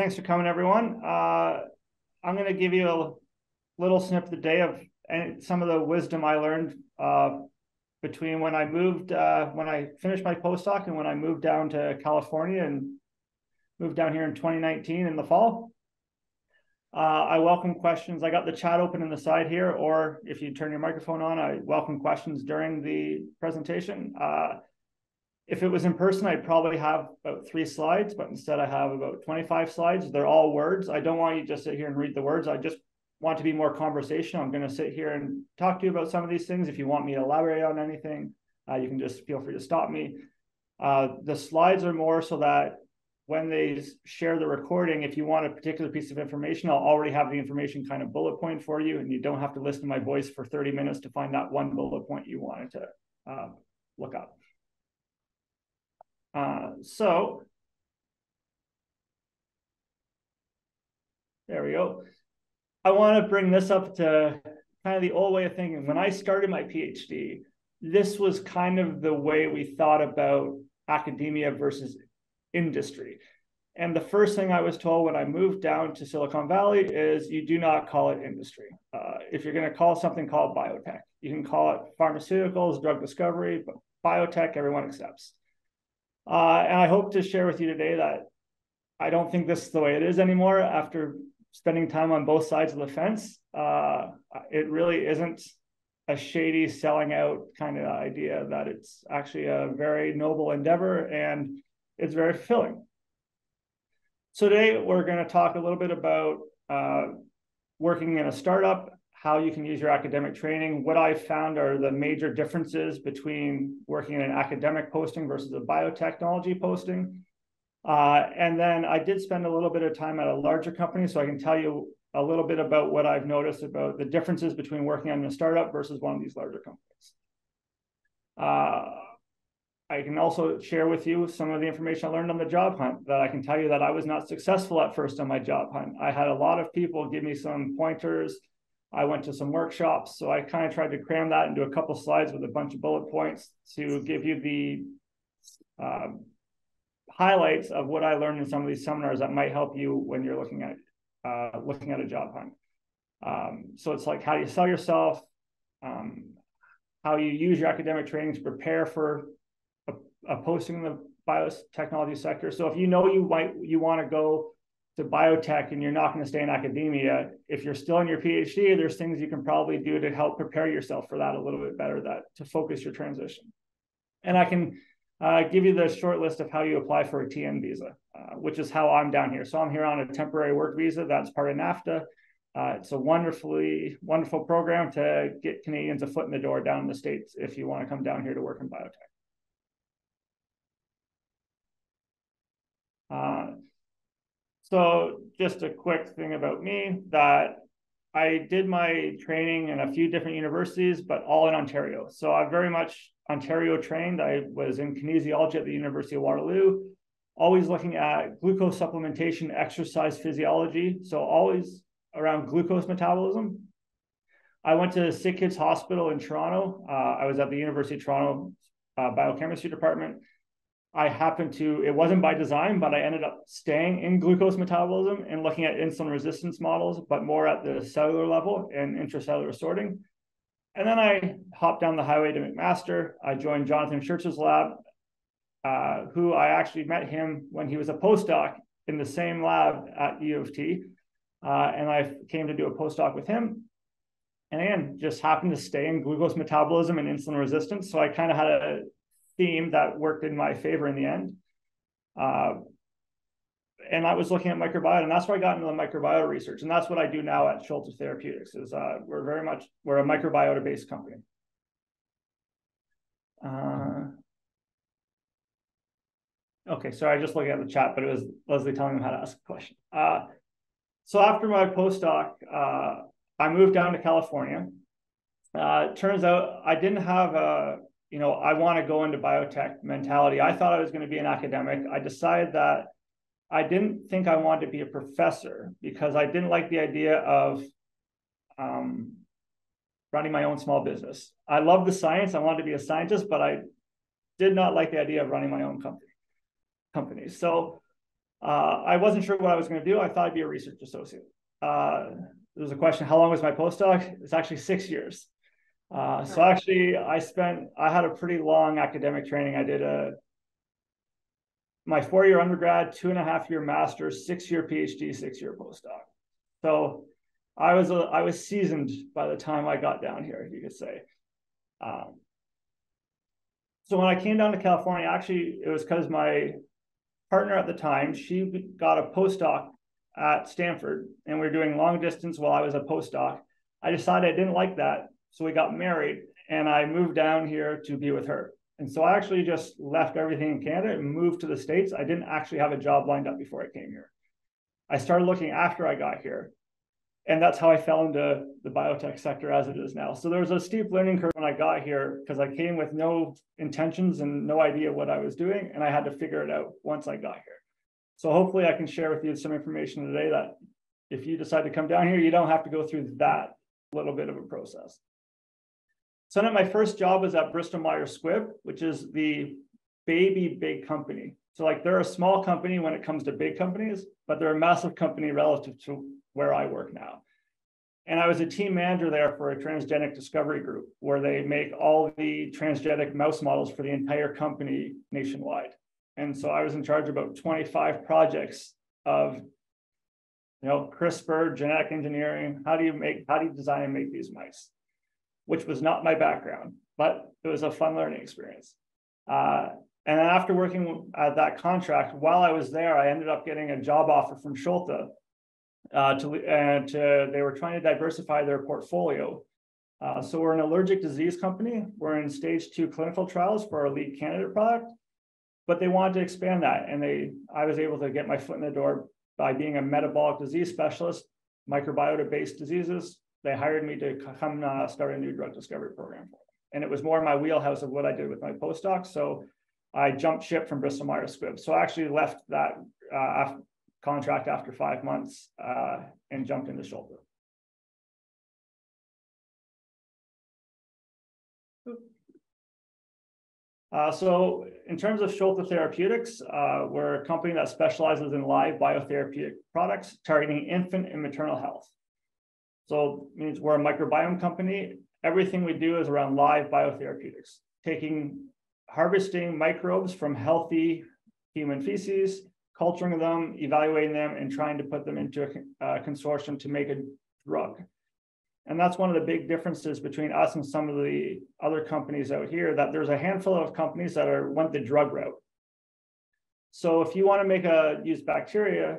thanks for coming, everyone. Uh, I'm going to give you a little snippet day of some of the wisdom I learned uh, between when I moved, uh, when I finished my postdoc and when I moved down to California and moved down here in 2019 in the fall. Uh, I welcome questions. I got the chat open in the side here, or if you turn your microphone on, I welcome questions during the presentation. If it was in person, I'd probably have about three slides, but instead I have about 25 slides. They're all words. I don't want you to just sit here and read the words. I just want to be more conversational. I'm going to sit here and talk to you about some of these things. If you want me to elaborate on anything, uh, you can just feel free to stop me. Uh, the slides are more so that when they share the recording, if you want a particular piece of information, I'll already have the information kind of bullet point for you, and you don't have to listen to my voice for 30 minutes to find that one bullet point you wanted to uh, look up. Uh, so there we go. I want to bring this up to kind of the old way of thinking. When I started my PhD, this was kind of the way we thought about academia versus industry. And the first thing I was told when I moved down to Silicon Valley is you do not call it industry. Uh, if you're going to call something called biotech, you can call it pharmaceuticals, drug discovery, but biotech, everyone accepts. Uh, and I hope to share with you today that I don't think this is the way it is anymore after spending time on both sides of the fence. Uh, it really isn't a shady selling out kind of idea, that it's actually a very noble endeavor. And it's very fulfilling. So today we're going to talk a little bit about uh, working in a startup, how you can use your academic training. What I found are the major differences between working in an academic posting versus a biotechnology posting. Uh, and then I did spend a little bit of time at a larger company, so I can tell you a little bit about what I've noticed about the differences between working on a startup versus one of these larger companies. Uh, I can also share with you some of the information I learned on the job hunt that I can tell you that I was not successful at first on my job hunt. I had a lot of people give me some pointers. I went to some workshops. So I kind of tried to cram that into a couple slides with a bunch of bullet points to give you the um, highlights of what I learned in some of these seminars that might help you when you're looking at uh, looking at a job hunt. Um, so it's like how do you sell yourself, um, how you use your academic training to prepare for a posting in the biotechnology sector. So if you know you might you want to go to biotech and you're not going to stay in academia, if you're still in your PhD, there's things you can probably do to help prepare yourself for that a little bit better, that to focus your transition. And I can uh, give you the short list of how you apply for a TN visa, uh, which is how I'm down here. So I'm here on a temporary work visa. That's part of NAFTA. Uh, it's a wonderfully wonderful program to get Canadians a foot in the door down in the states if you want to come down here to work in biotech. So just a quick thing about me that I did my training in a few different universities, but all in Ontario. So I'm very much Ontario trained. I was in kinesiology at the University of Waterloo, always looking at glucose supplementation, exercise physiology. So always around glucose metabolism. I went to Sick Kids Hospital in Toronto. Uh, I was at the University of Toronto uh, biochemistry department. I happened to, it wasn't by design, but I ended up staying in glucose metabolism and looking at insulin resistance models, but more at the cellular level and intracellular sorting. And then I hopped down the highway to McMaster. I joined Jonathan Schertzer's lab, uh, who I actually met him when he was a postdoc in the same lab at U of T. Uh, and I came to do a postdoc with him. And again, just happened to stay in glucose metabolism and insulin resistance. So I kind of had a theme that worked in my favor in the end. Uh, and I was looking at microbiota, and that's where I got into the microbiota research, and that's what I do now at Siolta Therapeutics. Is uh, we're very much we're a microbiota based company. Uh, okay, sorry, I just looking at the chat, but it was Leslie telling me how to ask a question. Uh, so after my postdoc, uh, I moved down to California. Uh, turns out I didn't have a you know, I want to go into biotech mentality. I thought I was going to be an academic. I decided that I didn't think I wanted to be a professor because I didn't like the idea of um, running my own small business. I love the science. I wanted to be a scientist, but I did not like the idea of running my own company. Company. So Uh, I wasn't sure what I was going to do. I thought I'd be a research associate. Uh, there was a question, how long was my postdoc? It's actually six years. Uh, so actually, I spent, I had a pretty long academic training. I did a my four-year undergrad, two and a half year master's, six-year PhD, six-year postdoc. So I was a, I was seasoned by the time I got down here, you could say. Um, so when I came down to California, actually, it was because my partner at the time, she got a postdoc at Stanford, and we were doing long distance while I was a postdoc. I decided I didn't like that, so we got married, and I moved down here to be with her. And so I actually just left everything in Canada and moved to the States. I didn't actually have a job lined up before I came here. I started looking after I got here. And that's how I fell into the biotech sector as it is now. So there was a steep learning curve when I got here because I came with no intentions and no idea what I was doing. And I had to figure it out once I got here. So hopefully I can share with you some information today that if you decide to come down here, you don't have to go through that little bit of a process. So then my first job was at Bristol Myers Squibb, which is the baby big company. So like they're a small company when it comes to big companies, but they're a massive company relative to where I work now. And I was a team manager there for a transgenic discovery group where they make all the transgenic mouse models for the entire company nationwide. And so I was in charge of about 25 projects of you know CRISPR, genetic engineering, how do you make how do you design and make these mice? Which was not my background, but it was a fun learning experience. Uh, and after working at that contract, while I was there, I ended up getting a job offer from Siolta. Uh, to, and to, they were trying to diversify their portfolio. Uh, so we're an allergic disease company. We're in stage two clinical trials for our lead candidate product, but they wanted to expand that. And they, I was able to get my foot in the door by being a metabolic disease specialist, microbiota-based diseases, they hired me to come uh, start a new drug discovery program for them. And it was more my wheelhouse of what I did with my postdoc. So I jumped ship from Bristol Myers Squibb. So I actually left that uh, contract after five months uh, and jumped into Siolta. Uh, so in terms of Siolta Therapeutics, uh, we're a company that specializes in live biotherapeutic products targeting infant and maternal health. So means we're a microbiome company. Everything we do is around live biotherapeutics, taking harvesting microbes from healthy human feces, culturing them, evaluating them, and trying to put them into a, a uh, consortium to make a drug. And that's one of the big differences between us and some of the other companies out here, that there's a handful of companies that are went the drug route. So if you want to make a use bacteria,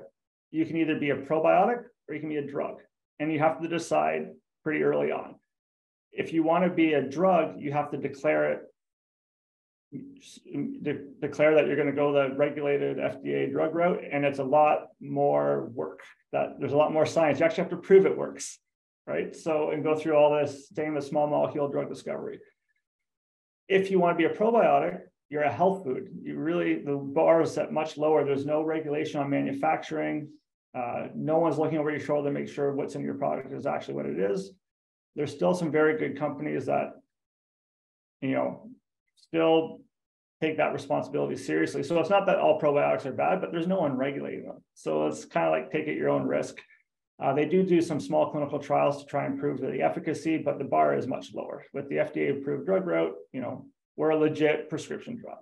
you can either be a probiotic or you can be a drug and you have to decide pretty early on. If you want to be a drug, you have to declare it, de- declare that you're going to go the regulated FDA drug route, and it's a lot more work. That there's a lot more science. You actually have to prove it works, right? So and go through all this same as small molecule drug discovery. If you want to be a probiotic, you're a health food. You really the bar is set much lower. There's no regulation on manufacturing. Uh, no one's looking over your shoulder to make sure what's in your product is actually what it is. There's still some very good companies that, you know, still take that responsibility seriously. So it's not that all probiotics are bad, but there's no one regulating them. So it's kind of like take it your own risk. Uh, they do do some small clinical trials to try and prove the efficacy, but the bar is much lower. With the FDA approved drug route, you know, we're a legit prescription drug.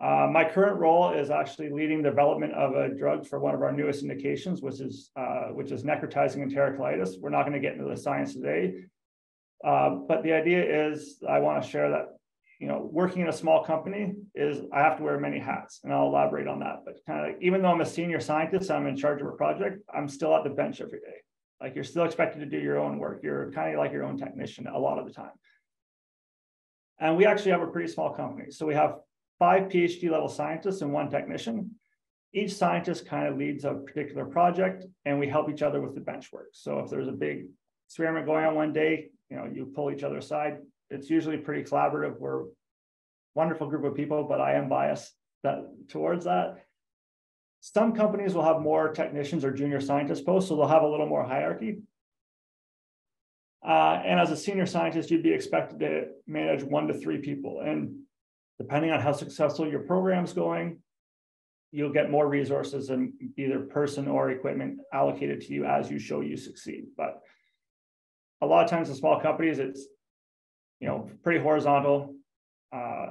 Uh, my current role is actually leading the development of a drug for one of our newest indications, which is uh, which is necrotizing enterocolitis. We're not going to get into the science today, uh, but the idea is I want to share that you know working in a small company is I have to wear many hats, and I'll elaborate on that. But kind of even though I'm a senior scientist, I'm in charge of a project. I'm still at the bench every day. Like you're still expected to do your own work. You're kind of like your own technician a lot of the time. And we actually have a pretty small company. So we have five PhD level scientists and one technician. Each scientist kind of leads a particular project and we help each other with the bench work. So if there's a big experiment going on one day, you know, you pull each other aside. It's usually pretty collaborative. We're a wonderful group of people, but I am biased that towards that. Some companies will have more technicians or junior scientist posts, so they'll have a little more hierarchy. Uh, and as a senior scientist, you'd be expected to manage one to three people. And depending on how successful your program's going, you'll get more resources and either person or equipment allocated to you as you show you succeed. But a lot of times in small companies, it's you know pretty horizontal. Uh,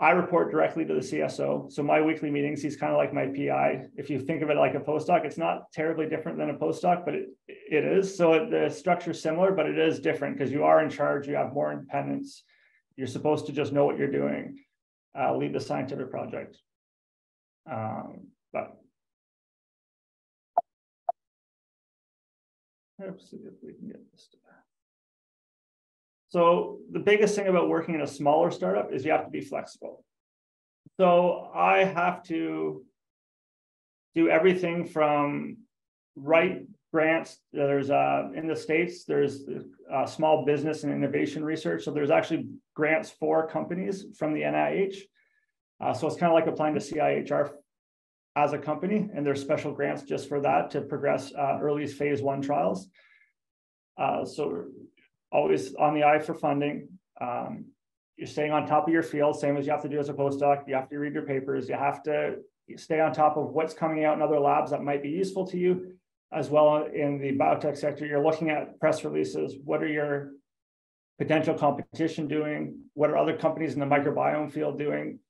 I report directly to the CSO. So my weekly meetings, he's kind of like my PI. If you think of it like a postdoc, it's not terribly different than a postdoc, but it, it is. So it, the structure is similar, but it is different because you are in charge. You have more independence. You're supposed to just know what you're doing, uh, lead the scientific project. Um, but let's see if we can get this to so the biggest thing about working in a smaller startup is you have to be flexible. So I have to do everything from write grants. There's uh, in the states there's uh, small business and innovation research. So there's actually grants for companies from the NIH. Uh, so it's kind of like applying to CIHR as a company, and there's special grants just for that to progress uh, early phase one trials. Uh, so always on the eye for funding. Um, you're staying on top of your field, same as you have to do as a postdoc. You have to read your papers. You have to stay on top of what's coming out in other labs that might be useful to you, as well in the biotech sector. You're looking at press releases. What are your potential competition doing? What are other companies in the microbiome field doing?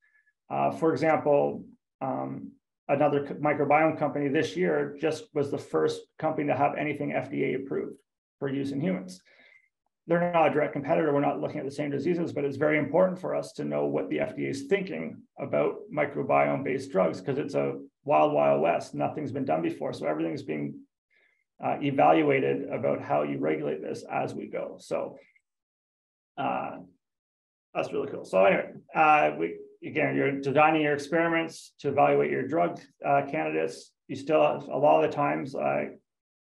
Uh, for example, um, another microbiome company this year just was the first company to have anything FDA approved for use in humans they're not a direct competitor. We're not looking at the same diseases, but it's very important for us to know what the FDA is thinking about microbiome based drugs because it's a wild, wild west. Nothing's been done before. So everything's being uh, evaluated about how you regulate this as we go. So uh, that's really cool. So anyway, uh, we again, you're designing your experiments to evaluate your drug uh, candidates. You still have, a lot of the times,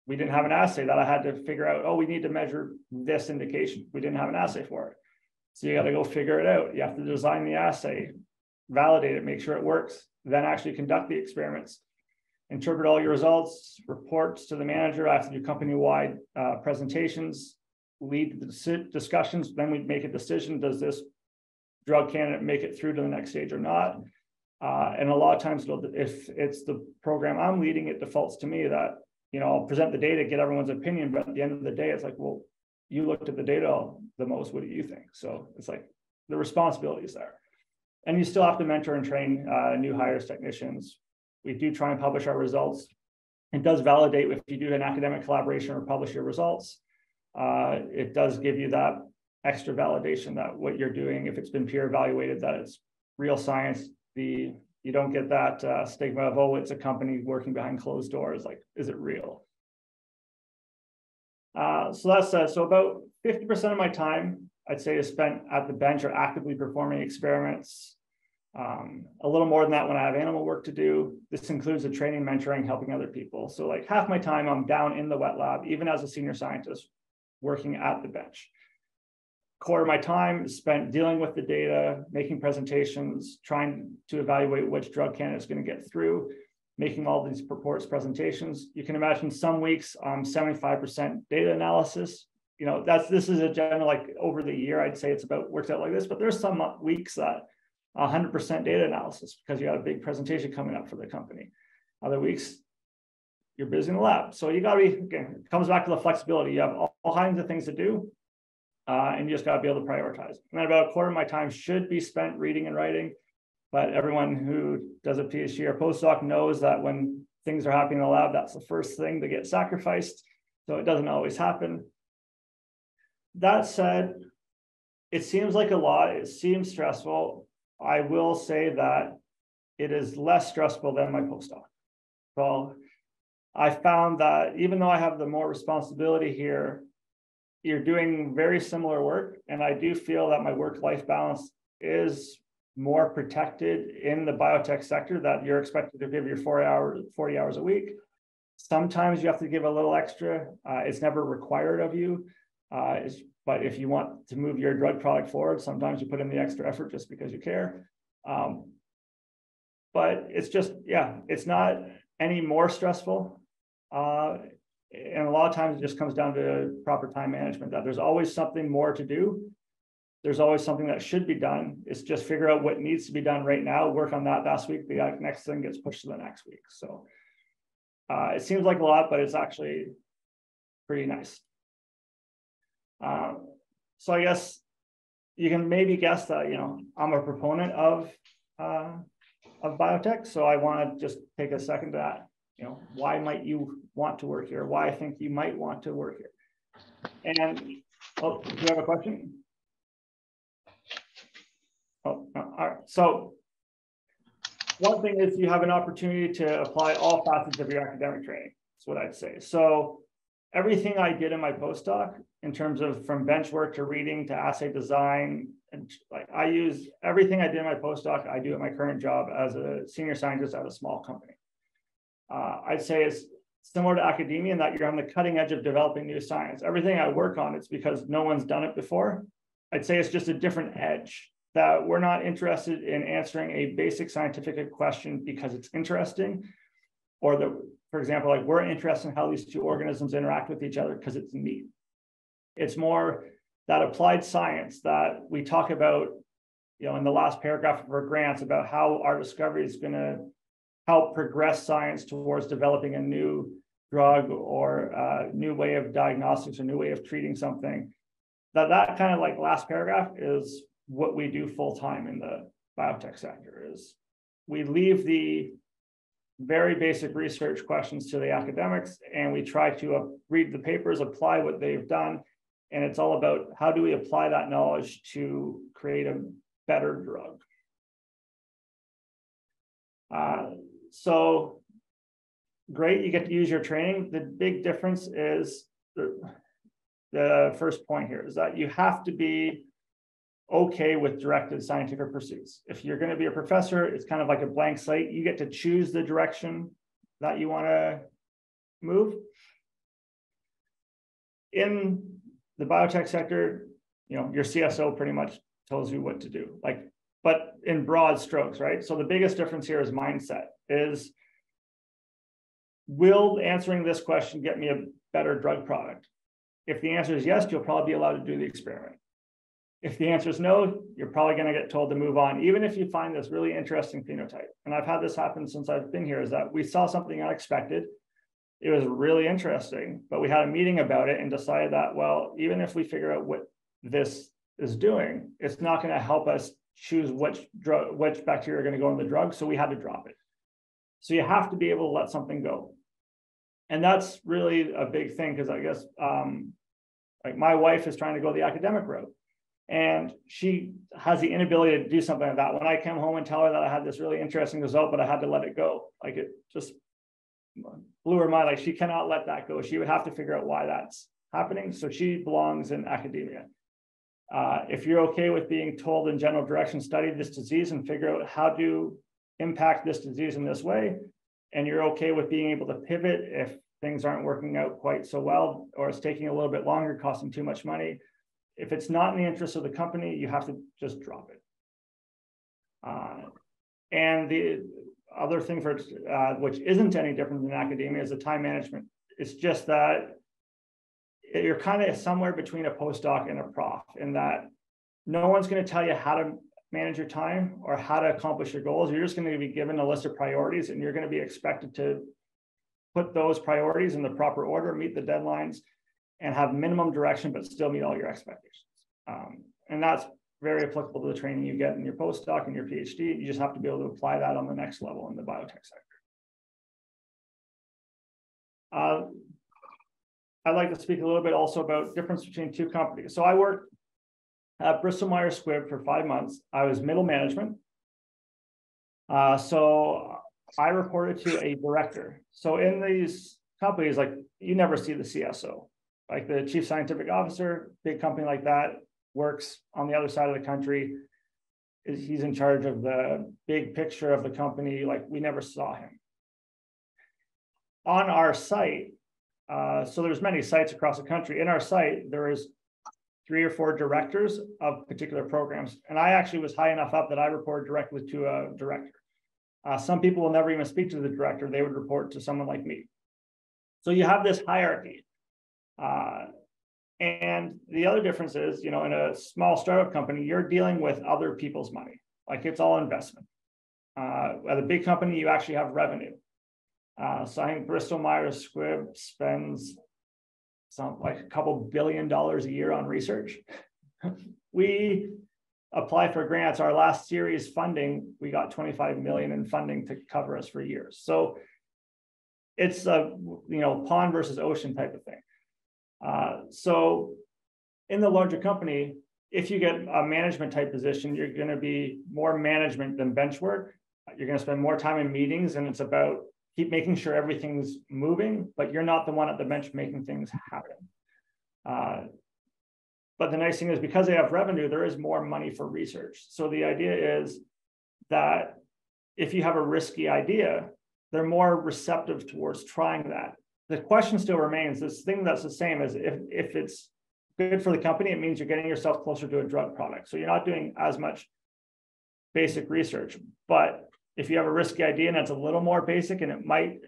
we didn't have an assay that I had to figure out, oh, we need to measure this indication. We didn't have an assay for it. So you got to go figure it out. You have to design the assay, validate it, make sure it works, then actually conduct the experiments, interpret all your results, reports to the manager. I have to do company-wide uh, presentations, lead the discussions. Then we make a decision. Does this drug candidate make it through to the next stage or not? Uh, and a lot of times, if it's the program I'm leading, it defaults to me that you know, I'll present the data, get everyone's opinion, but at the end of the day, it's like, well, you looked at the data the most. What do you think? So it's like the responsibility is there. And you still have to mentor and train uh, new hires, technicians. We do try and publish our results. It does validate if you do an academic collaboration or publish your results. Uh, it does give you that extra validation that what you're doing, if it's been peer evaluated, that it's real science. The you don't get that uh, stigma of oh it's a company working behind closed doors like is it real uh, so that's uh, so about 50% of my time i'd say is spent at the bench or actively performing experiments um, a little more than that when i have animal work to do this includes the training mentoring helping other people so like half my time i'm down in the wet lab even as a senior scientist working at the bench core of my time is spent dealing with the data, making presentations, trying to evaluate which drug candidate is going to get through, making all these reports presentations. You can imagine some weeks um 75% data analysis. You know, that's this is a general like over the year, I'd say it's about works out like this, but there's some weeks that 100% data analysis because you got a big presentation coming up for the company. Other weeks, you're busy in the lab. So you got to be, again, it comes back to the flexibility. You have all, all kinds of things to do uh, and you just got to be able to prioritize. And then about a quarter of my time should be spent reading and writing. But everyone who does a PhD or postdoc knows that when things are happening in the lab, that's the first thing to get sacrificed. So it doesn't always happen. That said, it seems like a lot. It seems stressful. I will say that it is less stressful than my postdoc. Well, I found that even though I have the more responsibility here, you're doing very similar work. And I do feel that my work life balance is more protected in the biotech sector that you're expected to give your 40 hours 40 hours a week sometimes you have to give a little extra uh, it's never required of you uh, but if you want to move your drug product forward sometimes you put in the extra effort just because you care um, but it's just yeah it's not any more stressful uh, and a lot of times it just comes down to proper time management that there's always something more to do there's always something that should be done. It's just figure out what needs to be done right now, work on that last week, the next thing gets pushed to the next week. So uh, it seems like a lot, but it's actually pretty nice. Um, so I guess you can maybe guess that, you know, I'm a proponent of, uh, of biotech. So I want to just take a second to that, you know, why might you want to work here? Why I think you might want to work here? And, oh, do you have a question? Oh, all right. So one thing is you have an opportunity to apply all facets of your academic training. That's what I'd say. So everything I did in my postdoc, in terms of from bench work to reading to assay design, and like I use everything I did in my postdoc, I do at my current job as a senior scientist at a small company. Uh, I'd say it's similar to academia in that you're on the cutting edge of developing new science. Everything I work on, it's because no one's done it before. I'd say it's just a different edge that we're not interested in answering a basic scientific question because it's interesting, or that, for example, like we're interested in how these two organisms interact with each other because it's neat. It's more that applied science that we talk about, you know, in the last paragraph of our grants about how our discovery is going to help progress science towards developing a new drug or a new way of diagnostics, a new way of treating something. That that kind of like last paragraph is what we do full time in the biotech sector is we leave the very basic research questions to the academics and we try to uh, read the papers apply what they've done and it's all about how do we apply that knowledge to create a better drug uh, so great you get to use your training the big difference is the, the first point here is that you have to be okay with directed scientific pursuits. If you're going to be a professor, it's kind of like a blank slate. You get to choose the direction that you want to move. In the biotech sector, you know, your CSO pretty much tells you what to do. Like, but in broad strokes, right? So the biggest difference here is mindset is will answering this question get me a better drug product? If the answer is yes, you'll probably be allowed to do the experiment. If the answer is no, you're probably going to get told to move on, even if you find this really interesting phenotype. And I've had this happen since I've been here is that we saw something unexpected. It was really interesting, but we had a meeting about it and decided that, well, even if we figure out what this is doing, it's not going to help us choose which drug, which bacteria are going to go in the drug. So we had to drop it. So you have to be able to let something go. And that's really a big thing because I guess um, like my wife is trying to go the academic route and she has the inability to do something like that. When I came home and tell her that I had this really interesting result, but I had to let it go, like it just blew her mind. Like she cannot let that go. She would have to figure out why that's happening. So she belongs in academia. Uh, if you're okay with being told in general direction, study this disease and figure out how to impact this disease in this way, and you're okay with being able to pivot if things aren't working out quite so well, or it's taking a little bit longer, costing too much money, if it's not in the interest of the company, you have to just drop it. Uh, and the other thing for uh, which isn't any different than academia is the time management. It's just that you're kind of somewhere between a postdoc and a prof in that no one's going to tell you how to manage your time or how to accomplish your goals. You're just going to be given a list of priorities and you're going to be expected to put those priorities in the proper order, meet the deadlines, and have minimum direction, but still meet all your expectations. Um, and that's very applicable to the training you get in your postdoc and your PhD. You just have to be able to apply that on the next level in the biotech sector. Uh, I'd like to speak a little bit also about difference between two companies. So I worked at Bristol Myers Squibb for five months. I was middle management. Uh, so I reported to a director. So in these companies, like you never see the CSO like the chief scientific officer, big company like that, works on the other side of the country. He's in charge of the big picture of the company. Like we never saw him. On our site, uh, so there's many sites across the country. In our site, there is three or four directors of particular programs. And I actually was high enough up that I reported directly to a director. Uh, some people will never even speak to the director. They would report to someone like me. So you have this hierarchy. Uh, and the other difference is, you know, in a small startup company, you're dealing with other people's money. Like it's all investment. Uh, at a big company, you actually have revenue. Uh, so I think Bristol Myers Squibb spends some like a couple billion dollars a year on research. we apply for grants. Our last series funding, we got 25 million in funding to cover us for years. So it's a you know pond versus ocean type of thing. Uh, so in the larger company, if you get a management type position, you're going to be more management than bench work. You're going to spend more time in meetings, and it's about keep making sure everything's moving, but you're not the one at the bench making things happen. Uh, but the nice thing is because they have revenue, there is more money for research. So the idea is that if you have a risky idea, they're more receptive towards trying that. The question still remains this thing that's the same is if, if it's good for the company, it means you're getting yourself closer to a drug product. So you're not doing as much basic research. But if you have a risky idea and it's a little more basic and it might,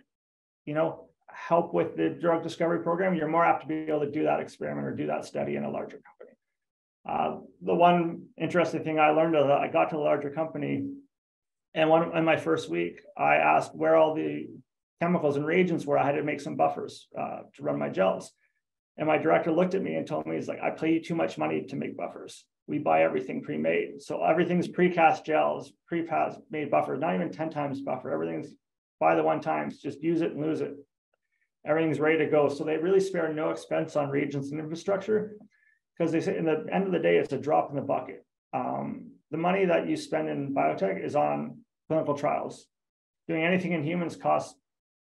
you know, help with the drug discovery program, you're more apt to be able to do that experiment or do that study in a larger company. Uh, the one interesting thing I learned is that I got to a larger company, and one in my first week, I asked where all the chemicals and reagents where I had to make some buffers uh, to run my gels. And my director looked at me and told me, he's like, I pay you too much money to make buffers. We buy everything pre-made. So everything's precast gels, pre-cast made buffers, not even 10 times buffer. Everything's buy the one times, just use it and lose it. Everything's ready to go. So they really spare no expense on reagents and infrastructure because they say in the end of the day, it's a drop in the bucket. Um, the money that you spend in biotech is on clinical trials. Doing anything in humans costs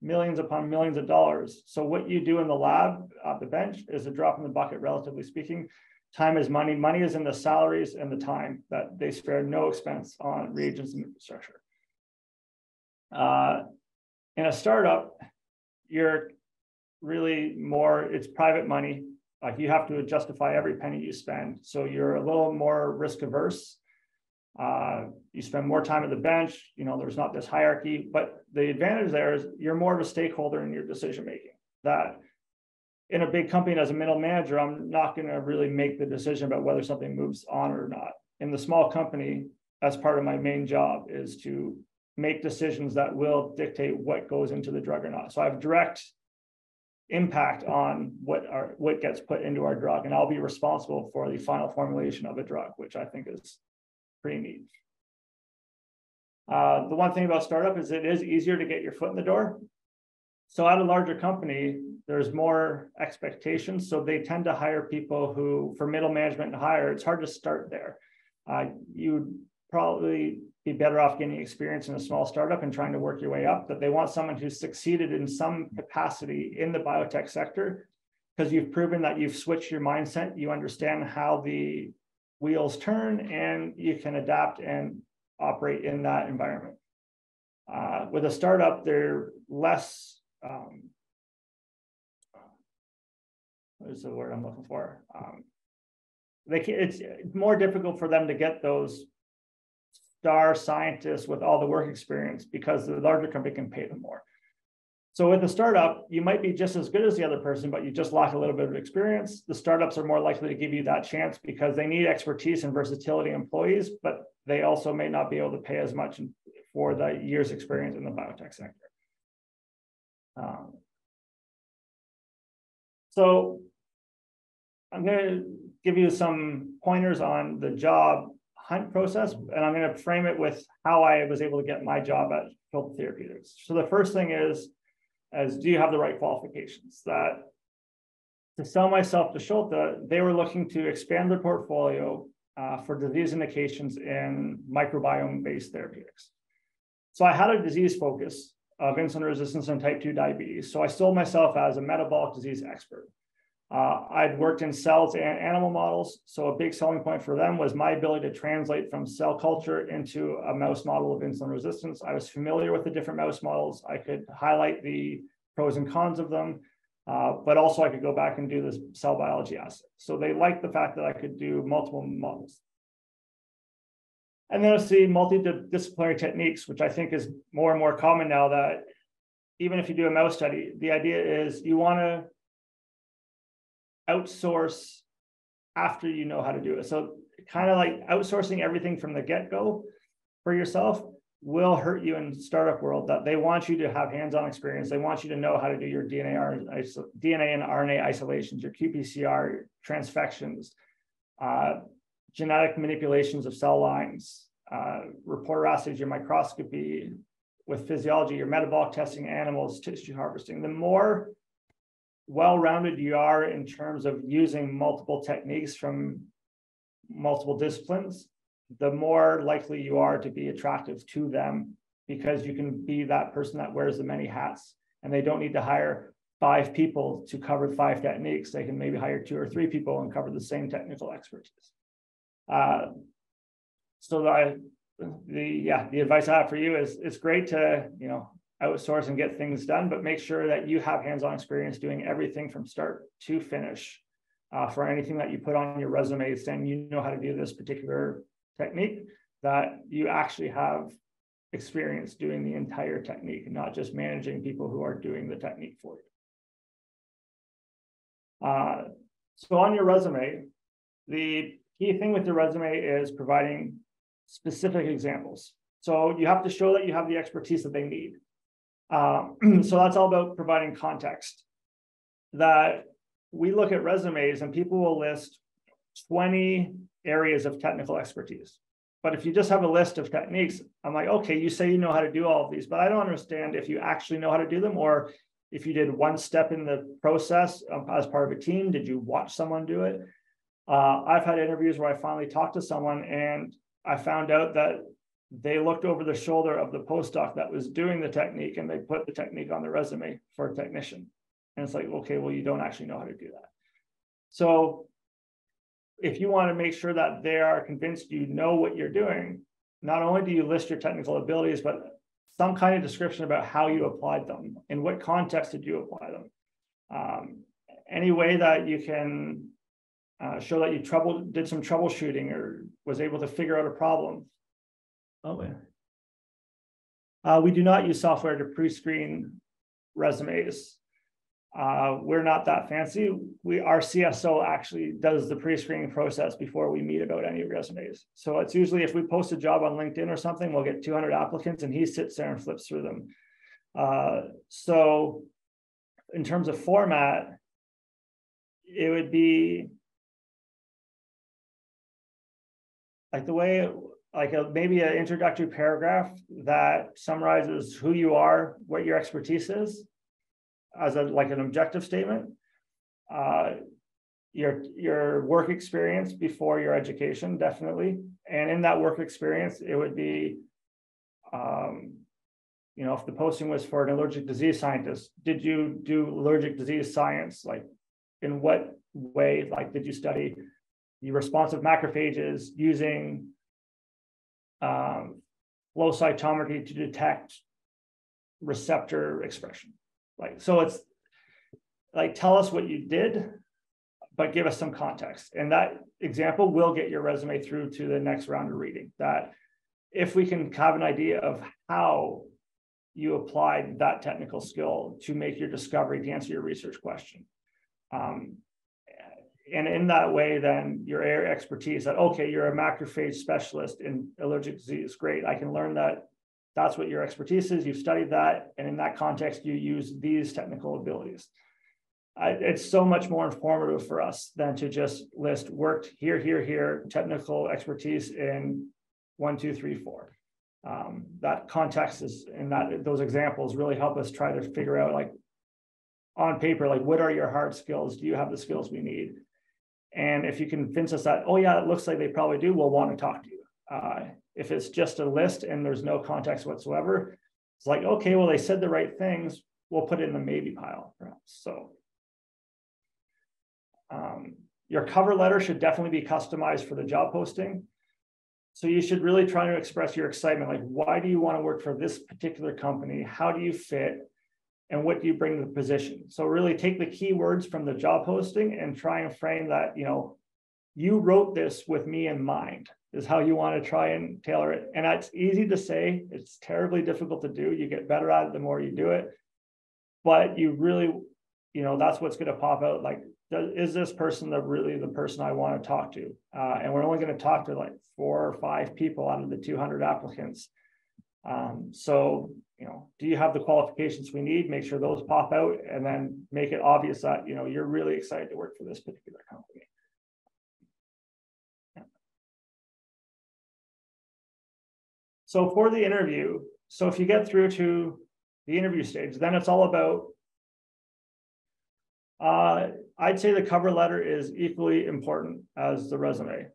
millions upon millions of dollars. So what you do in the lab at the bench is a drop in the bucket, relatively speaking. Time is money. Money is in the salaries and the time that they spare no expense on reagents and infrastructure. Uh, in a startup, you're really more, it's private money. Like you have to justify every penny you spend. So you're a little more risk averse uh, you spend more time at the bench. You know, there's not this hierarchy, but the advantage there is you're more of a stakeholder in your decision making. That in a big company as a middle manager, I'm not going to really make the decision about whether something moves on or not. In the small company, as part of my main job is to make decisions that will dictate what goes into the drug or not. So I have direct impact on what our what gets put into our drug, and I'll be responsible for the final formulation of a drug, which I think is pretty neat. Uh, the one thing about startup is it is easier to get your foot in the door. So at a larger company, there's more expectations. So they tend to hire people who, for middle management and higher, it's hard to start there. Uh, you'd probably be better off getting experience in a small startup and trying to work your way up. But they want someone who's succeeded in some capacity in the biotech sector because you've proven that you've switched your mindset. You understand how the wheels turn and you can adapt and operate in that environment. Uh, with a startup, they're less, um, what is the word I'm looking for? Um, they can, it's more difficult for them to get those star scientists with all the work experience because the larger company can pay them more. So with a startup, you might be just as good as the other person, but you just lack a little bit of experience. The startups are more likely to give you that chance because they need expertise and versatility employees, but they also may not be able to pay as much for the years experience in the biotech sector. Um, so I'm going to give you some pointers on the job hunt process, and I'm going to frame it with how I was able to get my job at Siolta Therapeutics. So the first thing is as do you have the right qualifications? That to sell myself to Siolta, they were looking to expand their portfolio uh, for disease indications in microbiome-based therapeutics. So I had a disease focus of insulin resistance and type 2 diabetes. So I sold myself as a metabolic disease expert. Uh, I'd worked in cells and animal models. So a big selling point for them was my ability to translate from cell culture into a mouse model of insulin resistance. I was familiar with the different mouse models. I could highlight the pros and cons of them, uh, but also I could go back and do this cell biology assay. So they liked the fact that I could do multiple models. And then I see multidisciplinary techniques, which I think is more and more common now that even if you do a mouse study, the idea is you want to outsource after you know how to do it. So kind of like outsourcing everything from the get-go for yourself will hurt you in startup world that they want you to have hands-on experience. They want you to know how to do your DNA, DNA and RNA isolations, your qPCR transfections, uh, genetic manipulations of cell lines, uh, reporter assays, your microscopy, with physiology, your metabolic testing, animals, tissue harvesting. The more well-rounded you are in terms of using multiple techniques from multiple disciplines, the more likely you are to be attractive to them because you can be that person that wears the many hats and they don't need to hire five people to cover five techniques. They can maybe hire two or three people and cover the same technical expertise. Uh, so the, the yeah the advice I have for you is it's great to you know outsource and get things done, but make sure that you have hands-on experience doing everything from start to finish uh, for anything that you put on your resume saying you know how to do this particular technique, that you actually have experience doing the entire technique, not just managing people who are doing the technique for you. Uh, so on your resume, the key thing with your resume is providing specific examples. So you have to show that you have the expertise that they need. Um, so that's all about providing context. That we look at resumes and people will list 20 areas of technical expertise. But if you just have a list of techniques, I'm like, okay, you say you know how to do all of these, but I don't understand if you actually know how to do them or if you did one step in the process um, as part of a team, did you watch someone do it? Uh, I've had interviews where I finally talked to someone and I found out that they looked over the shoulder of the postdoc that was doing the technique and they put the technique on the resume for a technician. And it's like, okay, well, you don't actually know how to do that. So if you want to make sure that they are convinced you know what you're doing, not only do you list your technical abilities, but some kind of description about how you applied them, in what context did you apply them. Um, any way that you can uh, show that you trouble did some troubleshooting or was able to figure out a problem Oh, yeah. Uh, we do not use software to pre-screen resumes. Uh, we're not that fancy. We our CSO actually does the pre-screening process before we meet about any resumes. So it's usually if we post a job on LinkedIn or something, we'll get 200 applicants, and he sits there and flips through them. Uh, so in terms of format, it would be like the way like a, maybe an introductory paragraph that summarizes who you are, what your expertise is, as a like an objective statement. Uh, your your work experience before your education, definitely, and in that work experience, it would be, um, you know, if the posting was for an allergic disease scientist, did you do allergic disease science? Like, in what way? Like, did you study the response of macrophages using um, flow cytometry to detect receptor expression. Like, so it's like, tell us what you did, but give us some context. And that example will get your resume through to the next round of reading. That if we can have an idea of how you applied that technical skill to make your discovery to answer your research question. Um, and in that way, then your expertise that, okay, you're a macrophage specialist in allergic disease. Great. I can learn that that's what your expertise is. You've studied that. And in that context, you use these technical abilities. I, it's so much more informative for us than to just list worked here, here, here, technical expertise in one, two, three, four. Um, that context is in that those examples really help us try to figure out like on paper, like what are your hard skills? Do you have the skills we need? And if you convince us that, oh, yeah, it looks like they probably do, we'll want to talk to you. Uh, if it's just a list and there's no context whatsoever, it's like, okay, well, they said the right things. We'll put it in the maybe pile, perhaps. So um, your cover letter should definitely be customized for the job posting. So you should really try to express your excitement. Like, why do you want to work for this particular company? How do you fit? And what do you bring to the position so really take the keywords from the job posting and try and frame that you know you wrote this with me in mind is how you want to try and tailor it and that's easy to say it's terribly difficult to do you get better at it the more you do it but you really you know that's what's going to pop out like is this person the really the person I want to talk to? Uh, and we're only going to talk to like four or five people out of the 200 applicants. Um, so, you know, do you have the qualifications we need? Make sure those pop out and then make it obvious that, you know, you're really excited to work for this particular company. So for the interview, so if you get through to the interview stage, then it's all about uh, I'd say the cover letter is equally important as the resume.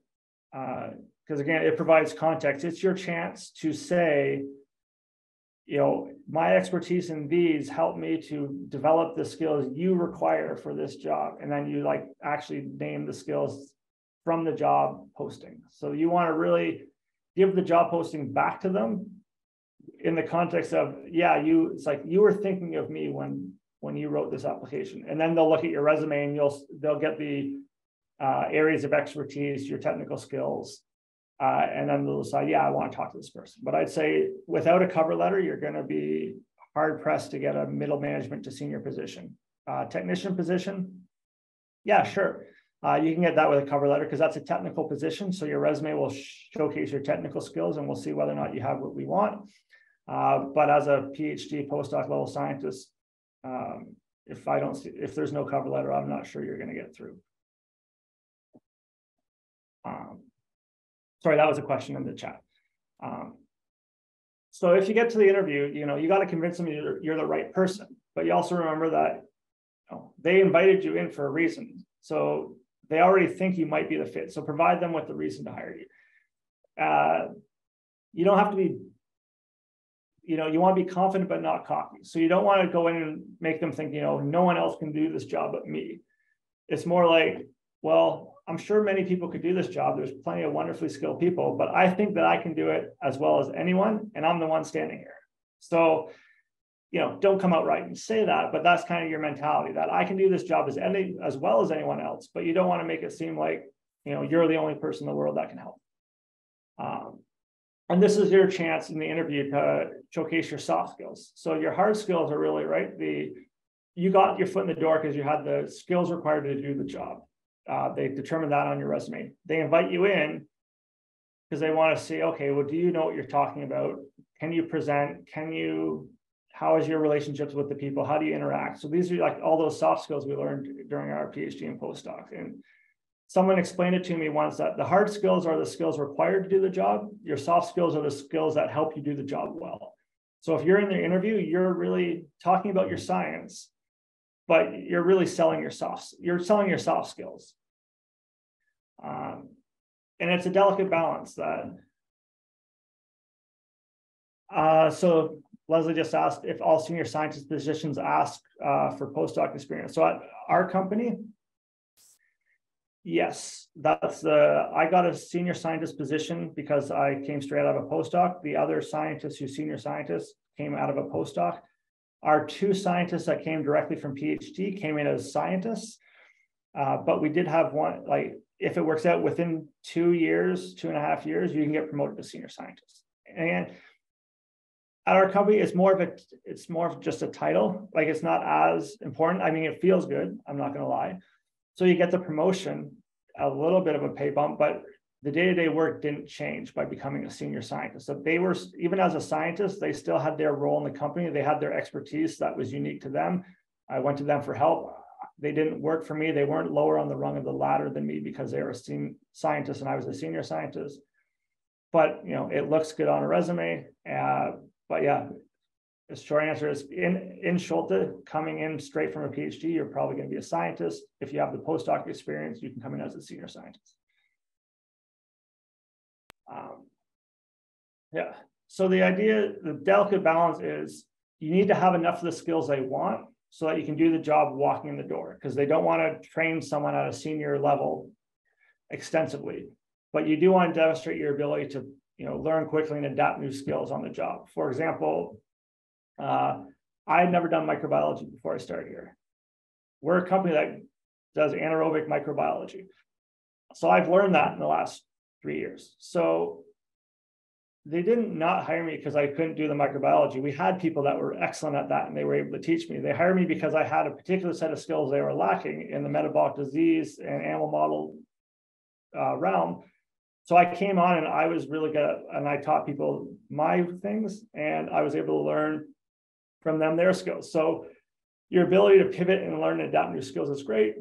Because again, it provides context. It's your chance to say, you know, my expertise in these help me to develop the skills you require for this job. And then you like actually name the skills from the job posting. So you want to really give the job posting back to them in the context of, yeah, you, it's like you were thinking of me when when you wrote this application. And then they'll look at your resume and you'll they'll get the uh, areas of expertise, your technical skills, uh, and then they'll decide, yeah, I want to talk to this person. But I'd say without a cover letter, you're going to be hard pressed to get a middle management to senior position. Uh, technician position, yeah, sure. Uh, you can get that with a cover letter because that's a technical position. So your resume will showcase your technical skills and we'll see whether or not you have what we want. Uh, but as a PhD postdoc level scientist, um, if I don't see, if there's no cover letter, I'm not sure you're going to get through. Sorry, that was a question in the chat. Um, so if you get to the interview, you know, you got to convince them you're, you're the right person, but you also remember that you know, they invited you in for a reason. So they already think you might be the fit. So provide them with the reason to hire you. Uh, you don't have to be you know, you want to be confident but not cocky. So you don't want to go in and make them think, you know, no one else can do this job but me. It's more like, well, I'm sure many people could do this job. There's plenty of wonderfully skilled people, but I think that I can do it as well as anyone, and I'm the one standing here. So, you know, don't come out right and say that, but that's kind of your mentality that I can do this job as any as well as anyone else, but you don't want to make it seem like, you know, you're the only person in the world that can help. Um, and this is your chance in the interview to showcase your soft skills. So your hard skills are really right. The you got your foot in the door because you had the skills required to do the job. Uh, they determine that on your resume. They invite you in because they want to see, okay, well, do you know what you're talking about? Can you present? Can you? How is your relationships with the people? How do you interact? So these are like all those soft skills we learned during our PhD and postdoc. And someone explained it to me once that the hard skills are the skills required to do the job. Your soft skills are the skills that help you do the job well. So if you're in the interview, you're really talking about your science, but you're really selling your soft, you're selling your soft skills. Um, and it's a delicate balance that. Uh, so Leslie just asked if all senior scientist positions ask uh, for postdoc experience. So at our company, Yes, that's the, I got a senior scientist position because I came straight out of a postdoc. The other scientists who senior scientists came out of a postdoc. Our two scientists that came directly from PhD came in as scientists. Uh, but we did have one, like, if it works out within two years, two and a half years, you can get promoted to senior scientist. And at our company, it's more of a, it's more of just a title. Like it's not as important. I mean, it feels good. I'm not going to lie so you get the promotion, a little bit of a pay bump, but the day-to-day work didn't change by becoming a senior scientist. So they were even as a scientist, they still had their role in the company. They had their expertise that was unique to them. I went to them for help. They didn't work for me. They weren't lower on the rung of the ladder than me because they were a senior scientist and I was a senior scientist. But you know, it looks good on a resume. Uh, but yeah, the short answer is in, in Siolta, coming in straight from a PhD, you're probably going to be a scientist. If you have the postdoc experience, you can come in as a senior scientist. Um, yeah. So the idea, the delicate balance is you need to have enough of the skills they want so that you can do the job walking in the door because they don't want to train someone at a senior level extensively. But you do want to demonstrate your ability to you know, learn quickly and adapt new skills on the job. For example, uh, I had never done microbiology before I started here. We're a company that does anaerobic microbiology. So I've learned that in the last three years. So they didn't not hire me because I couldn't do the microbiology. We had people that were excellent at that and they were able to teach me. They hired me because I had a particular set of skills they were lacking in the metabolic disease and animal model uh, realm. So I came on and I was really good at, and I taught people my things and I was able to learn from them their skills. So your ability to pivot and learn and adapt new skills is great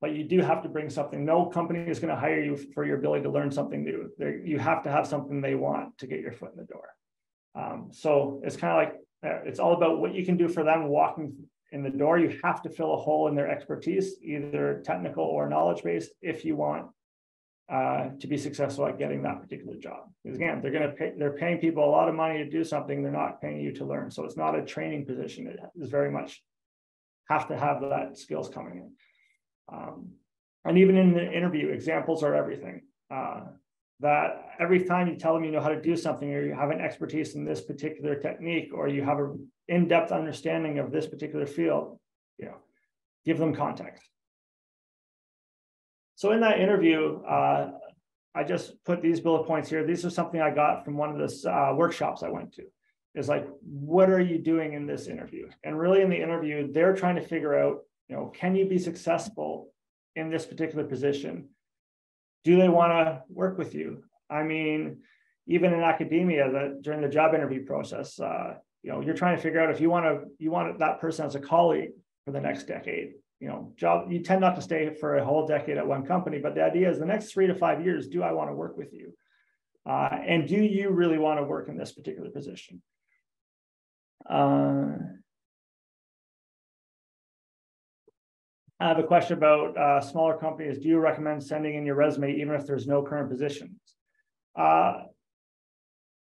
but you do have to bring something. No company is going to hire you for your ability to learn something new. They're, you have to have something they want to get your foot in the door. Um, so it's kind of like uh, it's all about what you can do for them walking in the door. You have to fill a hole in their expertise, either technical or knowledge based, if you want uh, to be successful at getting that particular job. Because again, they're going to pay, they're paying people a lot of money to do something. They're not paying you to learn. So it's not a training position. It is very much have to have that skills coming in. Um, and even in the interview, examples are everything. Uh, that every time you tell them you know how to do something or you have an expertise in this particular technique or you have an in-depth understanding of this particular field, you know, give them context. So in that interview, uh, I just put these bullet points here. These are something I got from one of the uh, workshops I went to. Is like, what are you doing in this interview? And really, in the interview, they're trying to figure out you know, can you be successful in this particular position? Do they want to work with you? I mean, even in academia, that during the job interview process, uh, you know, you're trying to figure out if you want to you want that person as a colleague for the next decade. You know, job you tend not to stay for a whole decade at one company, but the idea is the next three to five years, do I want to work with you? Uh, and do you really want to work in this particular position? Uh, I have a question about uh, smaller companies. Do you recommend sending in your resume even if there's no current positions? Uh,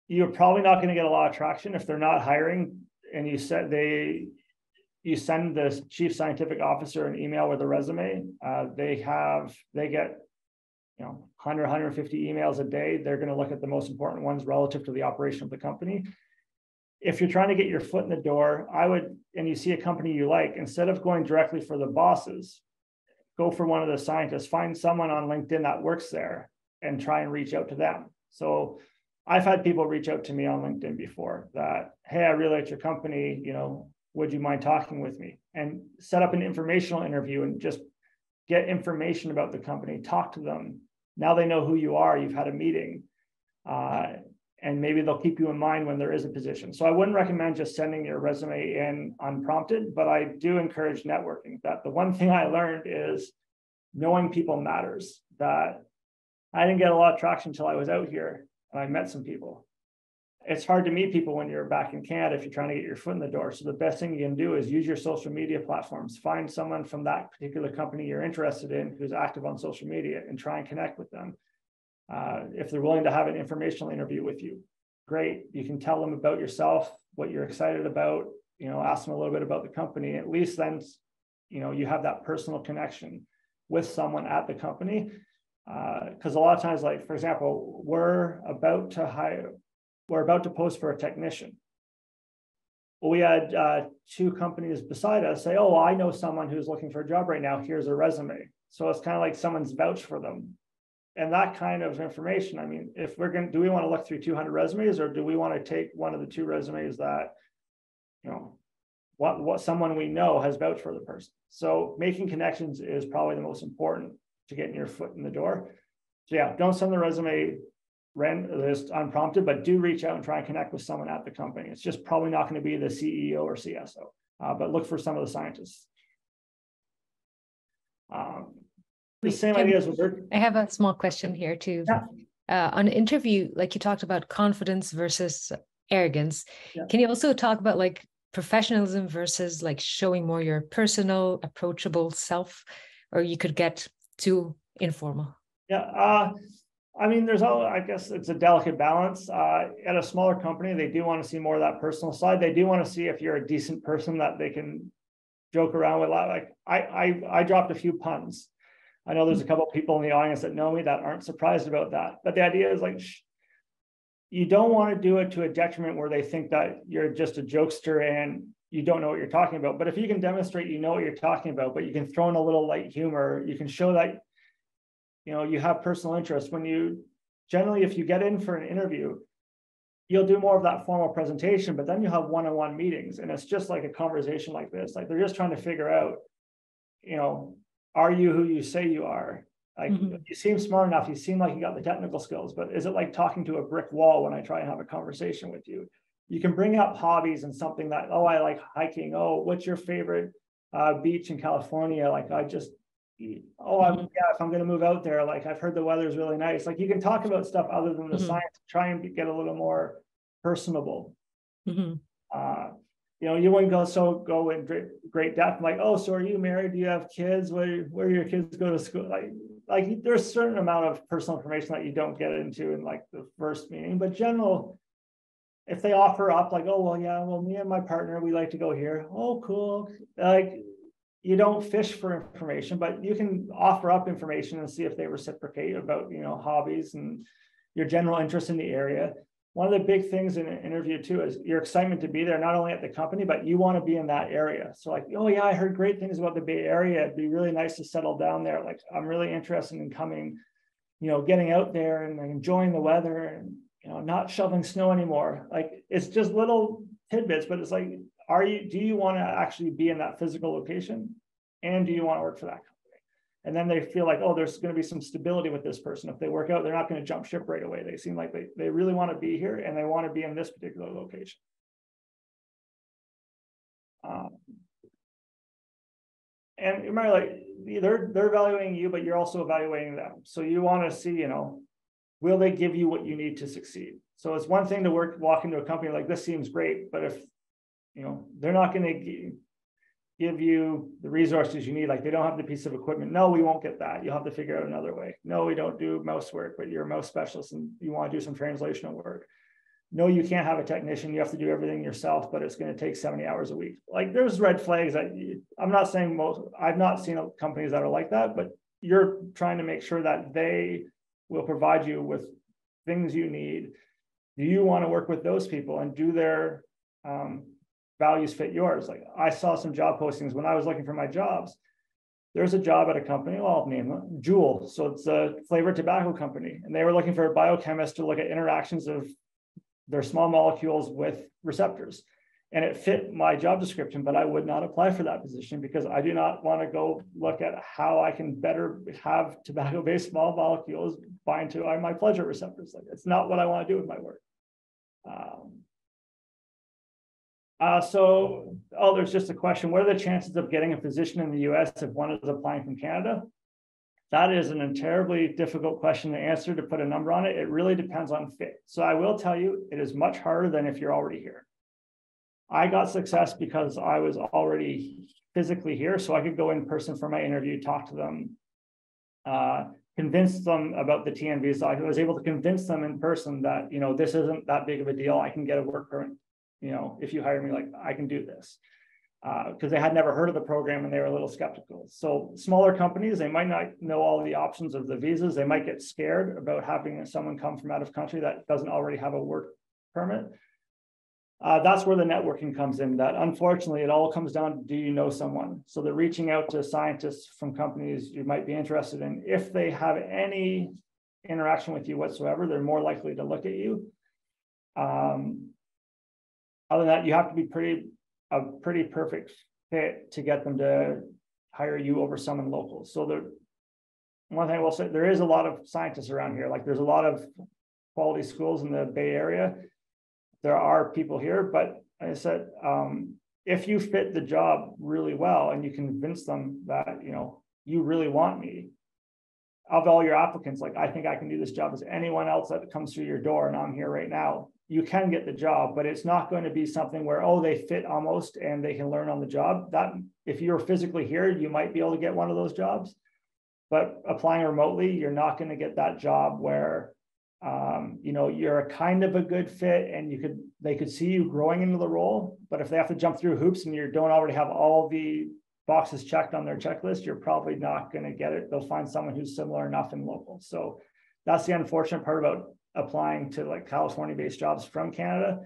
you're probably not going to get a lot of traction if they're not hiring and you said they you send the chief scientific officer an email with a resume uh, they have they get you know 100 150 emails a day they're going to look at the most important ones relative to the operation of the company if you're trying to get your foot in the door, I would, and you see a company you like, instead of going directly for the bosses, go for one of the scientists, find someone on LinkedIn that works there and try and reach out to them. So I've had people reach out to me on LinkedIn before that, hey, I really like your company, you know, would you mind talking with me? And set up an informational interview and just get information about the company, talk to them. Now they know who you are, you've had a meeting. Uh, and maybe they'll keep you in mind when there is a position. So I wouldn't recommend just sending your resume in unprompted, but I do encourage networking. That the one thing I learned is knowing people matters. That I didn't get a lot of traction until I was out here and I met some people. It's hard to meet people when you're back in Canada if you're trying to get your foot in the door. So the best thing you can do is use your social media platforms. Find someone from that particular company you're interested in who's active on social media and try and connect with them uh, if they're willing to have an informational interview with you, great. You can tell them about yourself, what you're excited about, you know, ask them a little bit about the company. At least then, you know, you have that personal connection with someone at the company. Because uh, a lot of times, like for example, we're about to hire, we're about to post for a technician. We had uh, two companies beside us say, "Oh, I know someone who's looking for a job right now. Here's a resume." So it's kind of like someone's vouched for them and that kind of information. I mean, if we're going to, do we want to look through 200 resumes or do we want to take one of the two resumes that, you know, what, what someone we know has vouched for the person. So making connections is probably the most important to getting your foot in the door. So yeah, don't send the resume ran list unprompted, but do reach out and try and connect with someone at the company. It's just probably not going to be the CEO or CSO, uh, but look for some of the scientists. Um, the same Can, ideas I have a small question here too. Yeah. Uh, on an interview, like you talked about confidence versus arrogance. Yeah. Can you also talk about like professionalism versus like showing more your personal, approachable self, or you could get too informal? Yeah. Uh, I mean, there's all, I guess it's a delicate balance. Uh, at a smaller company, they do want to see more of that personal side. They do want to see if you're a decent person that they can joke around with. Like I, I, I dropped a few puns I know there's a couple people in the audience that know me that aren't surprised about that. But the idea is like, sh- you don't want to do it to a detriment where they think that you're just a jokester and you don't know what you're talking about. But if you can demonstrate you know what you're talking about, but you can throw in a little light humor, you can show that you know you have personal interest. When you generally, if you get in for an interview, you'll do more of that formal presentation, but then you have one-on-one meetings and it's just like a conversation like this. Like they're just trying to figure out, you know, are you who you say you are? Like mm-hmm. you seem smart enough, you seem like you got the technical skills, but is it like talking to a brick wall when I try and have a conversation with you? You can bring up hobbies and something that, oh, I like hiking. Oh, what's your favorite uh, beach in California? Like I just oh I'm, mm-hmm. yeah if i'm going to move out there like i've heard the weather's really nice like you can talk about stuff other than the mm-hmm. science try and get a little more personable mm-hmm. uh, you know you wouldn't go so go in great, depth like oh so are you married? Do you have kids? Where where your kids go to school? Like like there's a certain amount of personal information that you don't get into in like the first meeting but general if they offer up like oh well yeah well me and my partner we like to go here. Oh cool. Like you don't fish for information, but you can offer up information and see if they reciprocate about you know hobbies and your general interest in the area. One of the big things in an interview too is your excitement to be there, not only at the company, but you want to be in that area. So like, oh yeah, I heard great things about the Bay Area. It'd be really nice to settle down there. Like I'm really interested in coming, you know, getting out there and enjoying the weather and you know, not shoveling snow anymore. Like it's just little tidbits, but it's like are you do you want to actually be in that physical location and do you want to work for that company and then they feel like oh there's going to be some stability with this person. If they work out they're not going to jump ship right away. They seem like they, they really want to be here and they want to be in this particular location. Um, and remember like they're they're valuing you but you're also evaluating them. So you want to see you know will they give you what you need to succeed? So it's one thing to work walk into a company like this seems great but if you know they're not going to give you the resources you need like they don't have the piece of equipment. No we won't get that. You'll have to figure out another way. No we don't do mouse work but you're a mouse specialist and you want to do some translational work. No you can't have a technician. You have to do everything yourself but it's going to take 70 hours a week. Like there's red flags. That you, i'm not saying most i've not seen companies that are like that but you're trying to make sure that they will provide you with things you need. Do you want to work with those people and do their um, values fit yours. Like I saw some job postings when I was looking for my jobs. There's a job at a company, well, I'll name it, Juul. So it's a flavored tobacco company. And they were looking for a biochemist to look at interactions of their small molecules with receptors. And it fit my job description, but I would not apply for that position because I do not want to go look at how I can better have tobacco-based small molecules bind to my pleasure receptors. Like it's not what I want to do with my work. Um, uh, so, oh, there's just a question. What are the chances of getting a position in the US if one is applying from Canada? That is an terribly difficult question to answer to put a number on it. It really depends on fit. So I will tell you, it is much harder than if you're already here. I got success because I was already physically here, so I could go in person for my interview, talk to them, uh, convince them about the TN visa. I was able to convince them in person that you know this isn't that big of a deal. I can get a work permit you know, if you hire me, like I can do this. Because uh, they had never heard of the program and they were a little skeptical. So smaller companies, they might not know all the options of the visas. They might get scared about having someone come from out of country that doesn't already have a work permit. Uh, that's where the networking comes in. That unfortunately, it all comes down to do you know someone? So they're reaching out to scientists from companies you might be interested in. If they have any interaction with you whatsoever, they're more likely to look at you. Um, other than that, you have to be pretty a pretty perfect fit to get them to hire you over someone local. So the one thing I will say, there is a lot of scientists around here. Like there's a lot of quality schools in the Bay Area. There are people here, but I said, um, if you fit the job really well and you convince them that you know you really want me, of all your applicants, like I think I can do this job as anyone else that comes through your door, and I'm here right now you can get the job, but it's not going to be something where, oh, they fit almost and they can learn on the job. That if you're physically here, you might be able to get one of those jobs. But applying remotely, you're not going to get that job where um, you know you're a kind of a good fit and you could they could see you growing into the role. But if they have to jump through hoops and you don't already have all the boxes checked on their checklist, you're probably not going to get it. They'll find someone who's similar enough and local. So that's the unfortunate part about applying to like California based jobs from Canada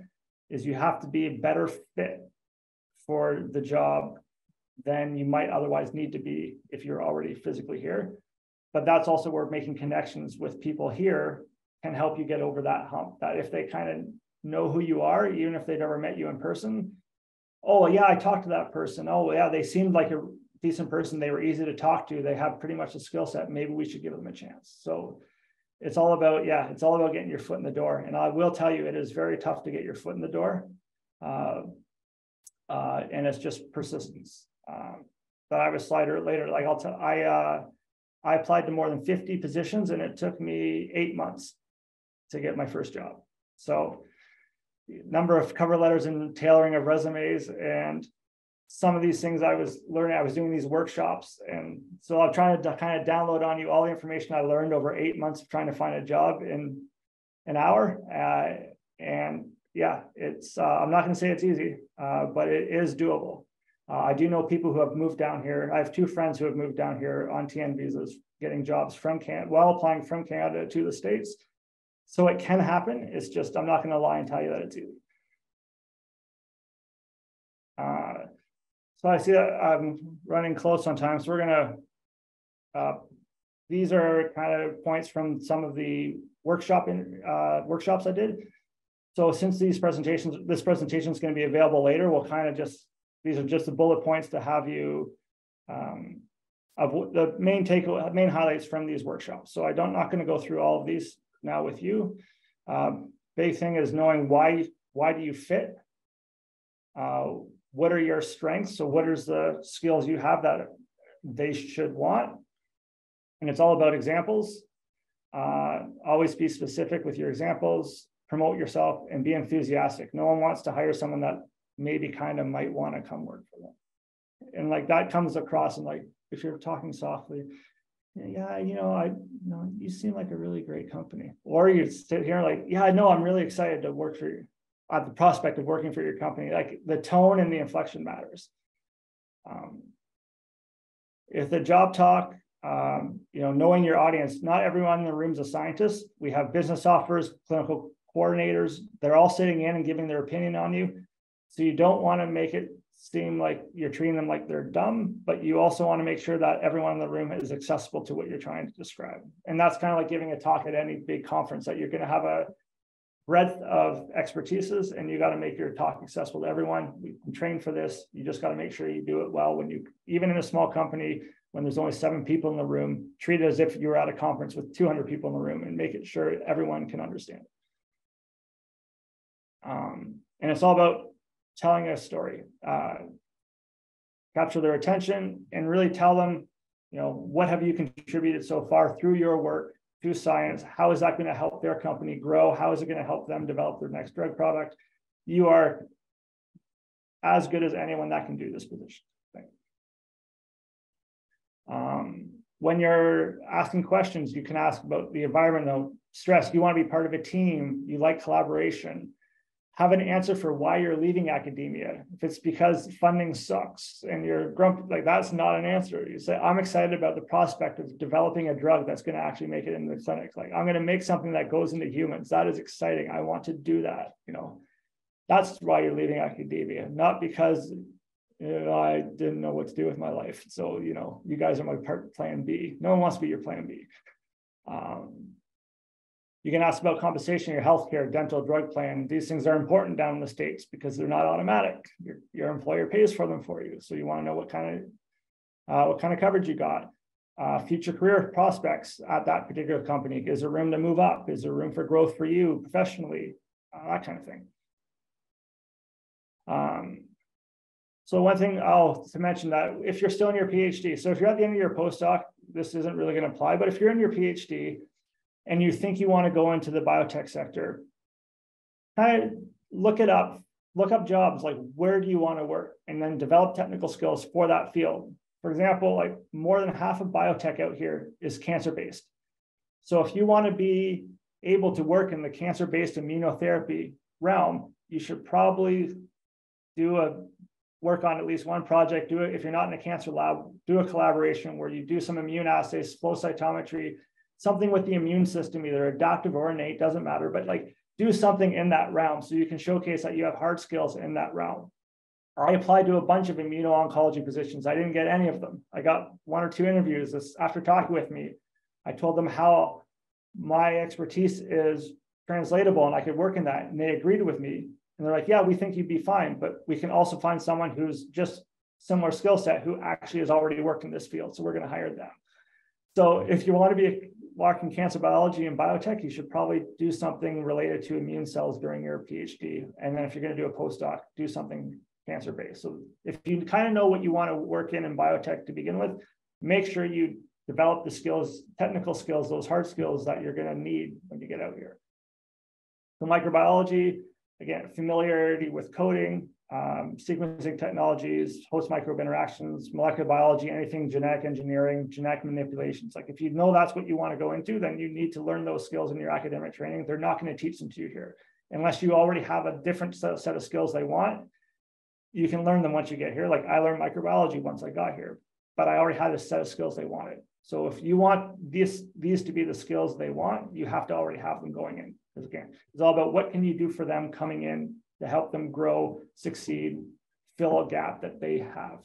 is you have to be a better fit for the job than you might otherwise need to be if you're already physically here. But that's also where making connections with people here can help you get over that hump. That if they kind of know who you are, even if they've never met you in person. Oh, yeah, I talked to that person. Oh, yeah, they seemed like a decent person. They were easy to talk to. They have pretty much a skill set. Maybe we should give them a chance. So it's all about, yeah, it's all about getting your foot in the door. And I will tell you, it is very tough to get your foot in the door. Uh, uh, and it's just persistence. Um, but I have a slider later. Like I'll tell, I uh, I applied to more than 50 positions, and it took me eight months to get my first job. So, number of cover letters and tailoring of resumes, and some of these things I was learning. I was doing these workshops, and so I'm trying to kind of download on you all the information I learned over eight months of trying to find a job in an hour. Uh, and yeah, it's. Uh, I'm not going to say it's easy, uh, but it is doable. Uh, I do know people who have moved down here. I have two friends who have moved down here on TN visas, getting jobs from Canada while applying from Canada to the States. So it can happen. It's just, I'm not going to lie and tell you that it's easy. Uh, so I see that I'm running close on time. So we're going to, uh, these are kind of points from some of the workshop in, uh, workshops I did. So since these presentations, this presentation is going to be available later, we'll kind of just these are just the bullet points to have you um, of the main take main highlights from these workshops. So I don't not going to go through all of these now with you. Um, big thing is knowing why why do you fit? Uh, what are your strengths? So what is the skills you have that they should want? And it's all about examples. Uh, always be specific with your examples. Promote yourself and be enthusiastic. No one wants to hire someone that maybe kind of might want to come work for them. And like that comes across and like if you're talking softly, yeah, you know, I you know, you seem like a really great company. Or you sit here like, yeah, I know I'm really excited to work for you at the prospect of working for your company. Like the tone and the inflection matters. Um, if the job talk, um, you know, knowing your audience, not everyone in the room is a scientist. We have business offers, clinical coordinators. They're all sitting in and giving their opinion on you. So you don't want to make it seem like you're treating them like they're dumb, but you also want to make sure that everyone in the room is accessible to what you're trying to describe. And that's kind of like giving a talk at any big conference that you're going to have a breadth of expertises and you got to make your talk accessible to everyone. We can train for this. You just got to make sure you do it well when you, even in a small company, when there's only seven people in the room, treat it as if you were at a conference with 200 people in the room and make it sure everyone can understand. Um, and it's all about telling a story, uh, capture their attention, and really tell them, you know, what have you contributed so far through your work, through science? How is that going to help their company grow? How is it going to help them develop their next drug product? You are as good as anyone that can do this position. Um, when you're asking questions, you can ask about the environment, though, stress. You want to be part of a team. You like collaboration have an answer for why you're leaving academia. If it's because funding sucks and you're grumpy, like that's not an answer. You say, I'm excited about the prospect of developing a drug that's going to actually make it into the clinic. Like I'm going to make something that goes into humans. That is exciting. I want to do that. You know, that's why you're leaving academia, not because you know, I didn't know what to do with my life. So, you know, you guys are my part plan B. No one wants to be your plan B. Um, you can ask about compensation, your healthcare, dental, drug plan. These things are important down in the States because they're not automatic. Your, your employer pays for them for you. So you want to know what kind of uh, what kind of coverage you got. Uh, future career prospects at that particular company. Is there room to move up? Is there room for growth for you professionally? Uh, that kind of thing. Um, so one thing I'll to mention that if you're still in your PhD, so if you're at the end of your postdoc, this isn't really going to apply. But if you're in your PhD, and you think you want to go into the biotech sector, kind of look it up, look up jobs like where do you want to work, and then develop technical skills for that field. For example, like more than half of biotech out here is cancer based. So if you want to be able to work in the cancer based immunotherapy realm, you should probably do a work on at least one project. Do it if you're not in a cancer lab, do a collaboration where you do some immune assays, flow cytometry, something with the immune system, either adaptive or innate, doesn't matter, but like do something in that realm so you can showcase that you have hard skills in that realm. I applied to a bunch of immuno-oncology positions. I didn't get any of them. I got one or two interviews this, after talking with me. I told them how my expertise is translatable and I could work in that. And they agreed with me. And they're like, yeah, we think you'd be fine, but we can also find someone who's just similar skill set who actually has already worked in this field. So we're going to hire them. So if you want to be walking cancer biology and biotech, you should probably do something related to immune cells during your PhD. And then if you're going to do a postdoc, do something cancer based. So if you kind of know what you want to work in in biotech to begin with, make sure you develop the skills, technical skills, those hard skills that you're going to need when you get out here. So microbiology, again, familiarity with coding, um, sequencing technologies, host microbe interactions, molecular biology, anything genetic engineering, genetic manipulations. Like if you know that's what you want to go into, then you need to learn those skills in your academic training. They're not going to teach them to you here. Unless you already have a different set, set of skills they want, you can learn them once you get here. Like I learned microbiology once I got here, but I already had a set of skills they wanted. So if you want these, these to be the skills they want, you have to already have them going in. Because again, it's all about what can you do for them coming in to help them grow, succeed, fill a gap that they have.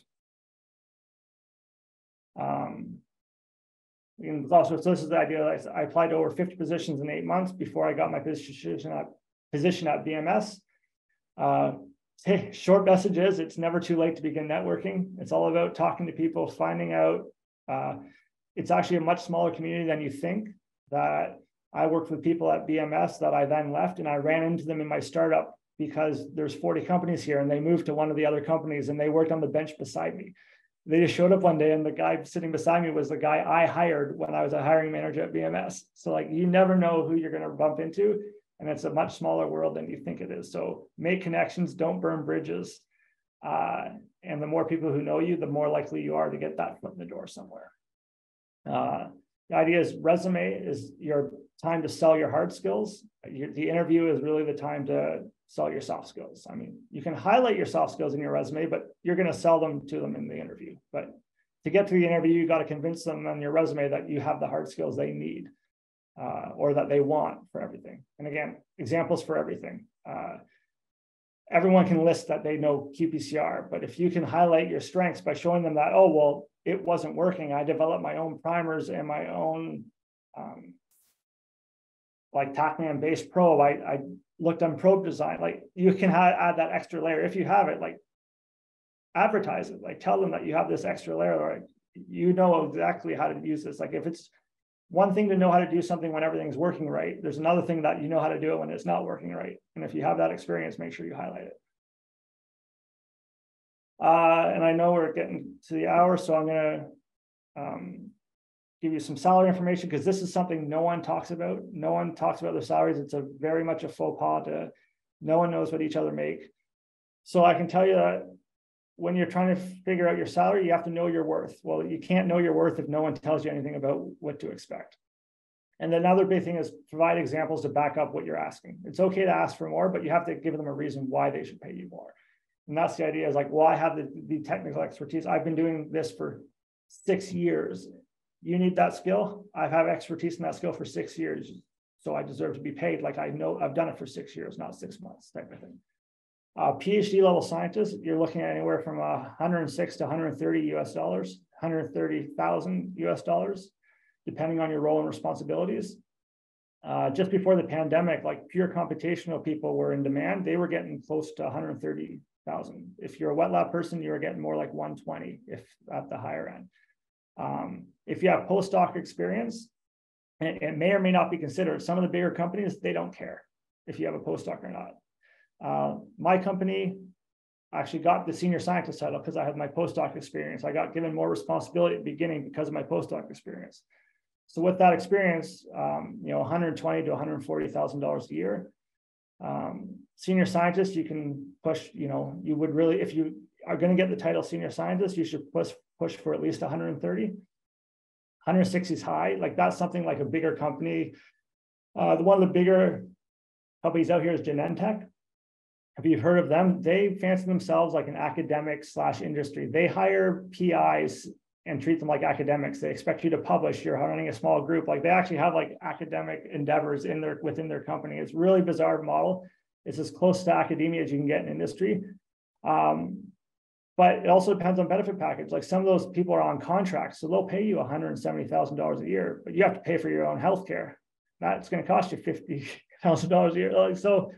Um, and also, so this is the idea that I applied to over 50 positions in eight months before I got my position at, position at BMS. Uh, hey, short message is it's never too late to begin networking. It's all about talking to people, finding out. Uh, it's actually a much smaller community than you think. That I worked with people at BMS that I then left, and I ran into them in my startup because there's 40 companies here and they moved to one of the other companies and they worked on the bench beside me. They just showed up one day and the guy sitting beside me was the guy I hired when I was a hiring manager at BMS. So like you never know who you're going to bump into and it's a much smaller world than you think it is. So make connections, don't burn bridges. Uh, and the more people who know you, the more likely you are to get that foot in the door somewhere. Uh, the idea is resume is your time to sell your hard skills. Your, the interview is really the time to sell your soft skills. I mean, you can highlight your soft skills in your resume, but you're going to sell them to them in the interview. But to get to the interview, you got to convince them on your resume that you have the hard skills they need uh, or that they want for everything. And again, examples for everything. Uh, everyone can list that they know qPCR, but if you can highlight your strengths by showing them that, oh, well, it wasn't working. I developed my own primers and my own um, like TaqMan based probe. I, I looked on probe design. Like you can ha- add that extra layer if you have it. Like advertise it. Like tell them that you have this extra layer. Like you know exactly how to use this. Like if it's one thing to know how to do something when everything's working right, there's another thing that you know how to do it when it's not working right. And if you have that experience, make sure you highlight it. Uh, and I know we're getting to the hour, so I'm going to um, give you some salary information because this is something no one talks about. No one talks about their salaries. It's a very much a faux pas to no one knows what each other make. So I can tell you that when you're trying to figure out your salary, you have to know your worth. Well, you can't know your worth if no one tells you anything about what to expect. And another big thing is provide examples to back up what you're asking. It's okay to ask for more, but you have to give them a reason why they should pay you more. And that's the idea is like, well, I have the, the technical expertise. I've been doing this for six years. You need that skill. I have had expertise in that skill for six years. So I deserve to be paid like I know I've done it for six years, not six months type of thing. Uh, PhD level scientist, you're looking at anywhere from uh, 106 to 130 US dollars, 130,000 US dollars, depending on your role and responsibilities. Uh, just before the pandemic, like pure computational people were in demand. They were getting close to 130 thousand. If you're a wet lab person, you're getting more like 120 if at the higher end. Um, if you have postdoc experience, it, may or may not be considered. Some of the bigger companies, they don't care if you have a postdoc or not. Uh, my company actually got the senior scientist title because I had my postdoc experience. I got given more responsibility at the beginning because of my postdoc experience. So with that experience, um, you know, 120 to 140 thousand dollars a year. Um, senior scientist, you can push, you know, you would really, if you are going to get the title senior scientist, you should push, push for at least 130. 160 is high. Like that's something like a bigger company. Uh, the one of the bigger companies out here is Genentech. Have you heard of them? They fancy themselves like an academic slash industry. They hire PIs and treat them like academics. They expect you to publish. You're running a small group. Like they actually have like academic endeavors in their within their company. It's really bizarre model. It's as close to academia as you can get in industry. Um, but it also depends on benefit package. Like some of those people are on contracts, so they'll pay you $170,000 a year, but you have to pay for your own health care. That's going to cost you 50, thousand dollars a year. Like, so,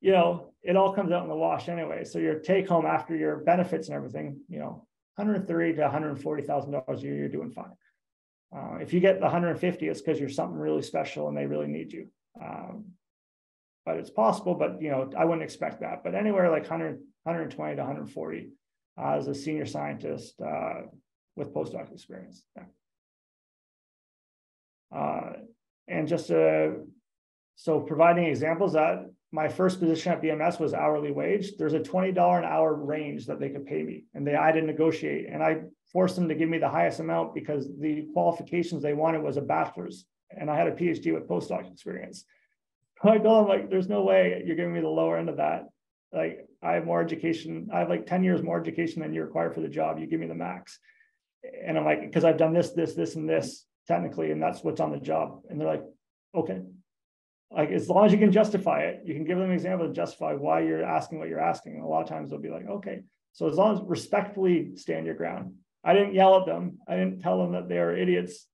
you know, it all comes out in the wash anyway. So your take home after your benefits and everything, you know, 130 to 140 thousand dollars a year, you're doing fine. Uh, if you get the 150, it's because you're something really special and they really need you. Um, but it's possible, but you know, I wouldn't expect that. But anywhere like 100, 120 to 140 uh, as a senior scientist uh, with postdoc experience. Uh, and just uh, so providing examples that my first position at BMS was hourly wage. There's a $20 an hour range that they could pay me, and they I had to negotiate, and I forced them to give me the highest amount because the qualifications they wanted was a bachelor's, and I had a PhD with postdoc experience. I told them like, there's no way you're giving me the lower end of that. Like I have more education. I have like 10 years more education than you require for the job. You give me the max. And I'm like, because I've done this, this, this, and this technically, and that's what's on the job. And they're like, okay. Like as long as you can justify it, you can give them an example to justify why you're asking what you're asking. And a lot of times they'll be like, okay. So as long as respectfully stand your ground. I didn't yell at them. I didn't tell them that they are idiots.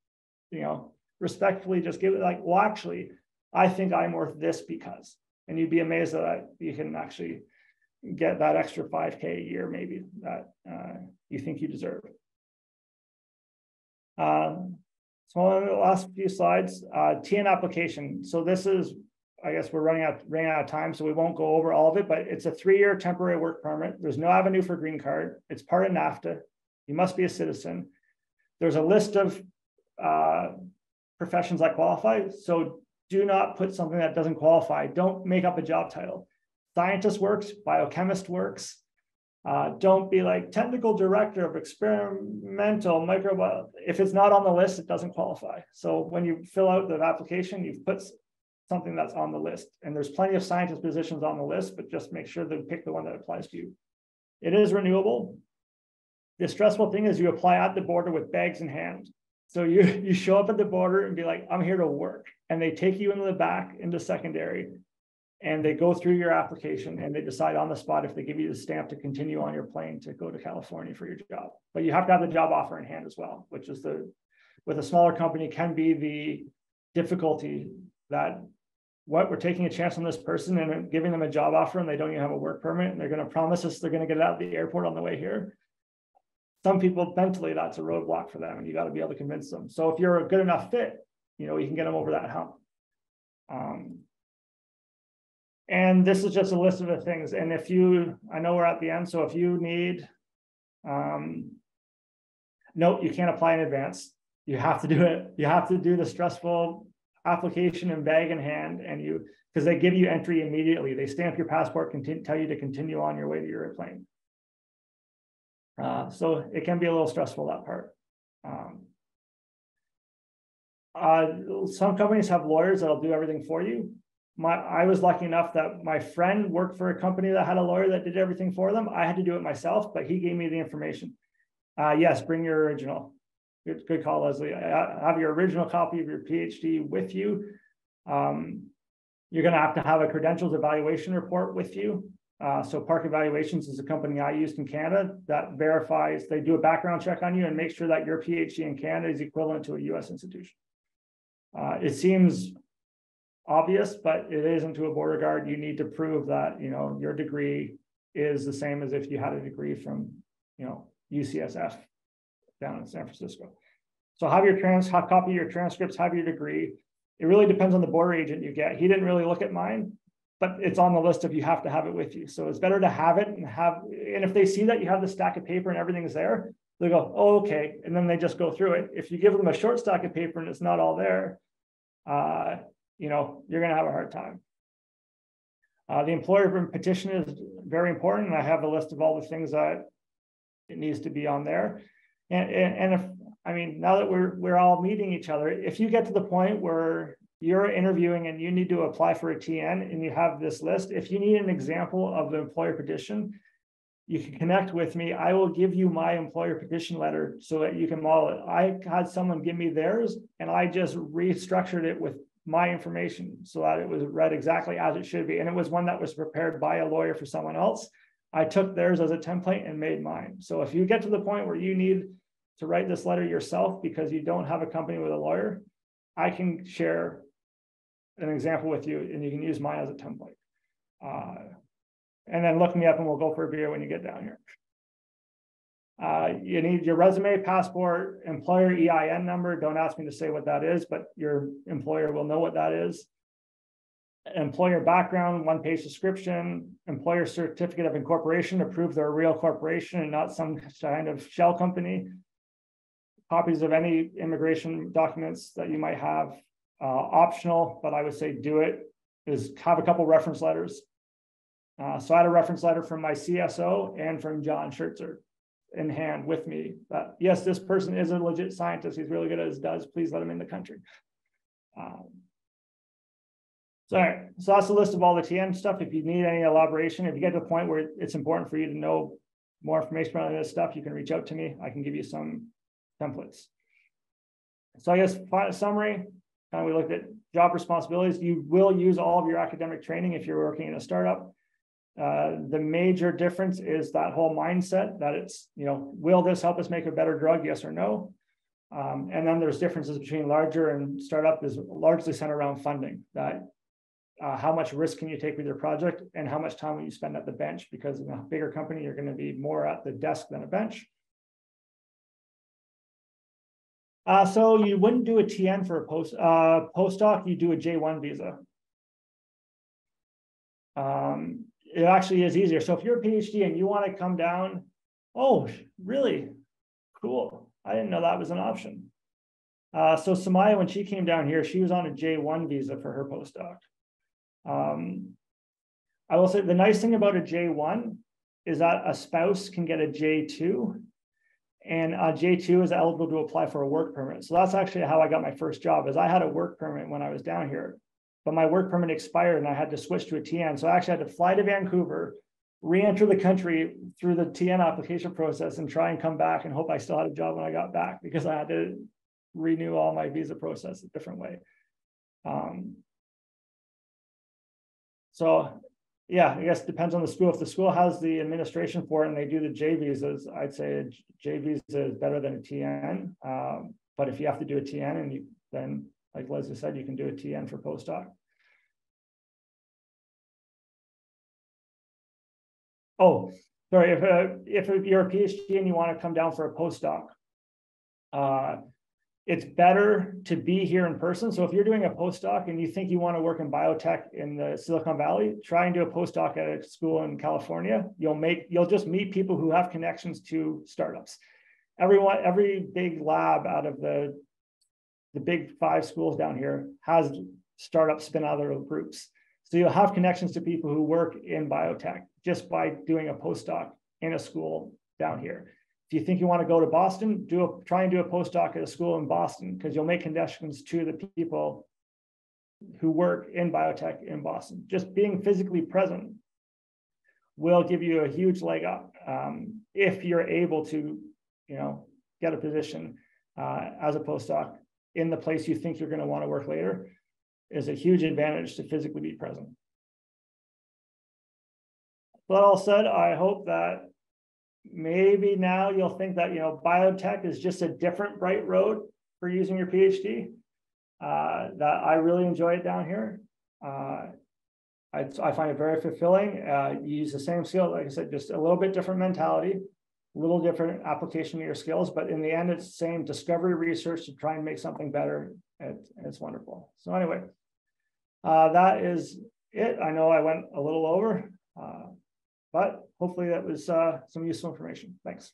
You know, respectfully just give it like, well, actually, I think I'm worth this because, and you'd be amazed that you can actually get that extra 5K a year, maybe that uh, you think you deserve. Um, so on the last few slides, uh, TN application. So this is, I guess we're running out, running out of time, so we won't go over all of it, but it's a three-year temporary work permit. There's no avenue for green card. It's part of NAFTA. You must be a citizen. There's a list of uh, professions that qualify. So do not put something that doesn't qualify. Don't make up a job title. Scientist works, biochemist works. Uh, don't be like technical director of experimental microbiology. If it's not on the list, it doesn't qualify. So when you fill out the application, you've put something that's on the list. And there's plenty of scientist positions on the list, but just make sure to pick the one that applies to you. It is renewable. The stressful thing is you apply at the border with bags in hand. So you you show up at the border and be like, I'm here to work. And they take you into the back into secondary and they go through your application and they decide on the spot if they give you the stamp to continue on your plane to go to California for your job. But you have to have the job offer in hand as well, which is the with a smaller company can be the difficulty that what we're taking a chance on this person and giving them a job offer and they don't even have a work permit and they're going to promise us they're going to get it out of the airport on the way here some people mentally that's a roadblock for them and you got to be able to convince them. So if you're a good enough fit you know you can get them over that hump. Um, and this is just a list of the things and if you i know we're at the end so if you need um, note you can't apply in advance. You have to do it. You have to do the stressful application and bag in hand and you because they give you entry immediately. They stamp your passport tell you to continue on your way to your airplane uh, so it can be a little stressful that part. Um, uh, some companies have lawyers that'll do everything for you. My, I was lucky enough that my friend worked for a company that had a lawyer that did everything for them. I had to do it myself, but he gave me the information. Uh, yes, bring your original. Good, good call, Leslie. I have your original copy of your PhD with you. Um, you're going to have to have a credentials evaluation report with you. Uh, so Park Evaluations is a company I used in Canada that verifies, they do a background check on you and make sure that your PhD in Canada is equivalent to a US institution. Uh, it seems obvious, but it isn't to a border guard. You need to prove that, you know, your degree is the same as if you had a degree from, you know, UCSF down in San Francisco. So have your trans, have copy your transcripts, have your degree. It really depends on the border agent you get. He didn't really look at mine, but it's on the list if you have to have it with you. So it's better to have it and have, and if they see that you have the stack of paper and everything's there, they go, oh, okay. And then they just go through it. If you give them a short stack of paper and it's not all there, uh, you know, you're going to have a hard time. Uh, the employer petition is very important. And I have a list of all the things that it needs to be on there. And, and, and if, I mean, now that we're, we're all meeting each other, if you get to the point where you're interviewing and you need to apply for a TN and you have this list, if you need an example of the employer petition, you can connect with me. I will give you my employer petition letter so that you can model it. I had someone give me theirs and I just restructured it with my information so that it was read exactly as it should be. And it was one that was prepared by a lawyer for someone else. I took theirs as a template and made mine. So if you get to the point where you need to write this letter yourself because you don't have a company with a lawyer, I can share an example with you and you can use mine as a template. Uh, and then look me up and we'll go for a beer when you get down here. Uh, you need your resume, passport, employer EIN number. Don't ask me to say what that is, but your employer will know what that is. Employer background, one page description, employer certificate of incorporation to prove they're a real corporation and not some kind of shell company. Copies of any immigration documents that you might have, uh, optional, but I would say do it, is have a couple reference letters. Uh, so I had a reference letter from my CSO and from John Schertzer in hand with me that yes, this person is a legit scientist. He's really good at his does. Please let him in the country. Um, so, so that's a list of all the TN stuff. If you need any elaboration, if you get to the point where it's important for you to know more information about this stuff, you can reach out to me. I can give you some templates. So I guess final summary, uh, we looked at job responsibilities. You will use all of your academic training if you're working in a startup. Uh, the major difference is that whole mindset that it's, you know, will this help us make a better drug? Yes or no? Um, and then there's differences between larger and startup is largely centered around funding that uh, how much risk can you take with your project and how much time will you spend at the bench because in a bigger company you're going to be more at the desk than a bench uh, so you wouldn't do a tn for a post uh, postdoc you do a j1 visa um, it actually is easier. So if you're a PhD and you want to come down, oh, really? Cool. I didn't know that was an option. Uh, so Samaya, when she came down here, she was on a J1 visa for her postdoc. Um, I will say the nice thing about a J1 is that a spouse can get a J2 and J two is eligible to apply for a work permit. So that's actually how I got my first job is I had a work permit when I was down here but my work permit expired and I had to switch to a TN. So I actually had to fly to Vancouver, re-enter the country through the TN application process and try and come back and hope I still had a job when I got back because I had to renew all my visa process a different way. Um, so yeah, I guess it depends on the school. If the school has the administration for it and they do the J visas, I'd say a J visa is better than a TN. Um, but if you have to do a TN and you then like Leslie said, you can do a TN for postdoc. Oh, sorry, if, uh, if you're a PhD and you want to come down for a postdoc, uh, it's better to be here in person. So if you're doing a postdoc and you think you want to work in biotech in the Silicon Valley, try and do a postdoc at a school in California. You'll make you'll just meet people who have connections to startups. Everyone, every big lab out of the the big five schools down here has startup spin out of their groups. So you'll have connections to people who work in biotech just by doing a postdoc in a school down here. If you think you want to go to Boston, do a try and do a postdoc at a school in Boston because you'll make connections to the people who work in biotech in Boston. Just being physically present will give you a huge leg up um, if you're able to, you know, get a position uh, as a postdoc in the place you think you're going to want to work later is a huge advantage to physically be present. That all said, I hope that maybe now you'll think that you know biotech is just a different bright road for using your PhD. Uh, that I really enjoy it down here. Uh, I, I, find it very fulfilling. Uh, you use the same skill, like I said, just a little bit different mentality a little different application of your skills, but in the end, it's the same discovery research to try and make something better. And, it's wonderful. So anyway, uh, that is it. I know I went a little over, uh, but hopefully that was uh, some useful information. Thanks.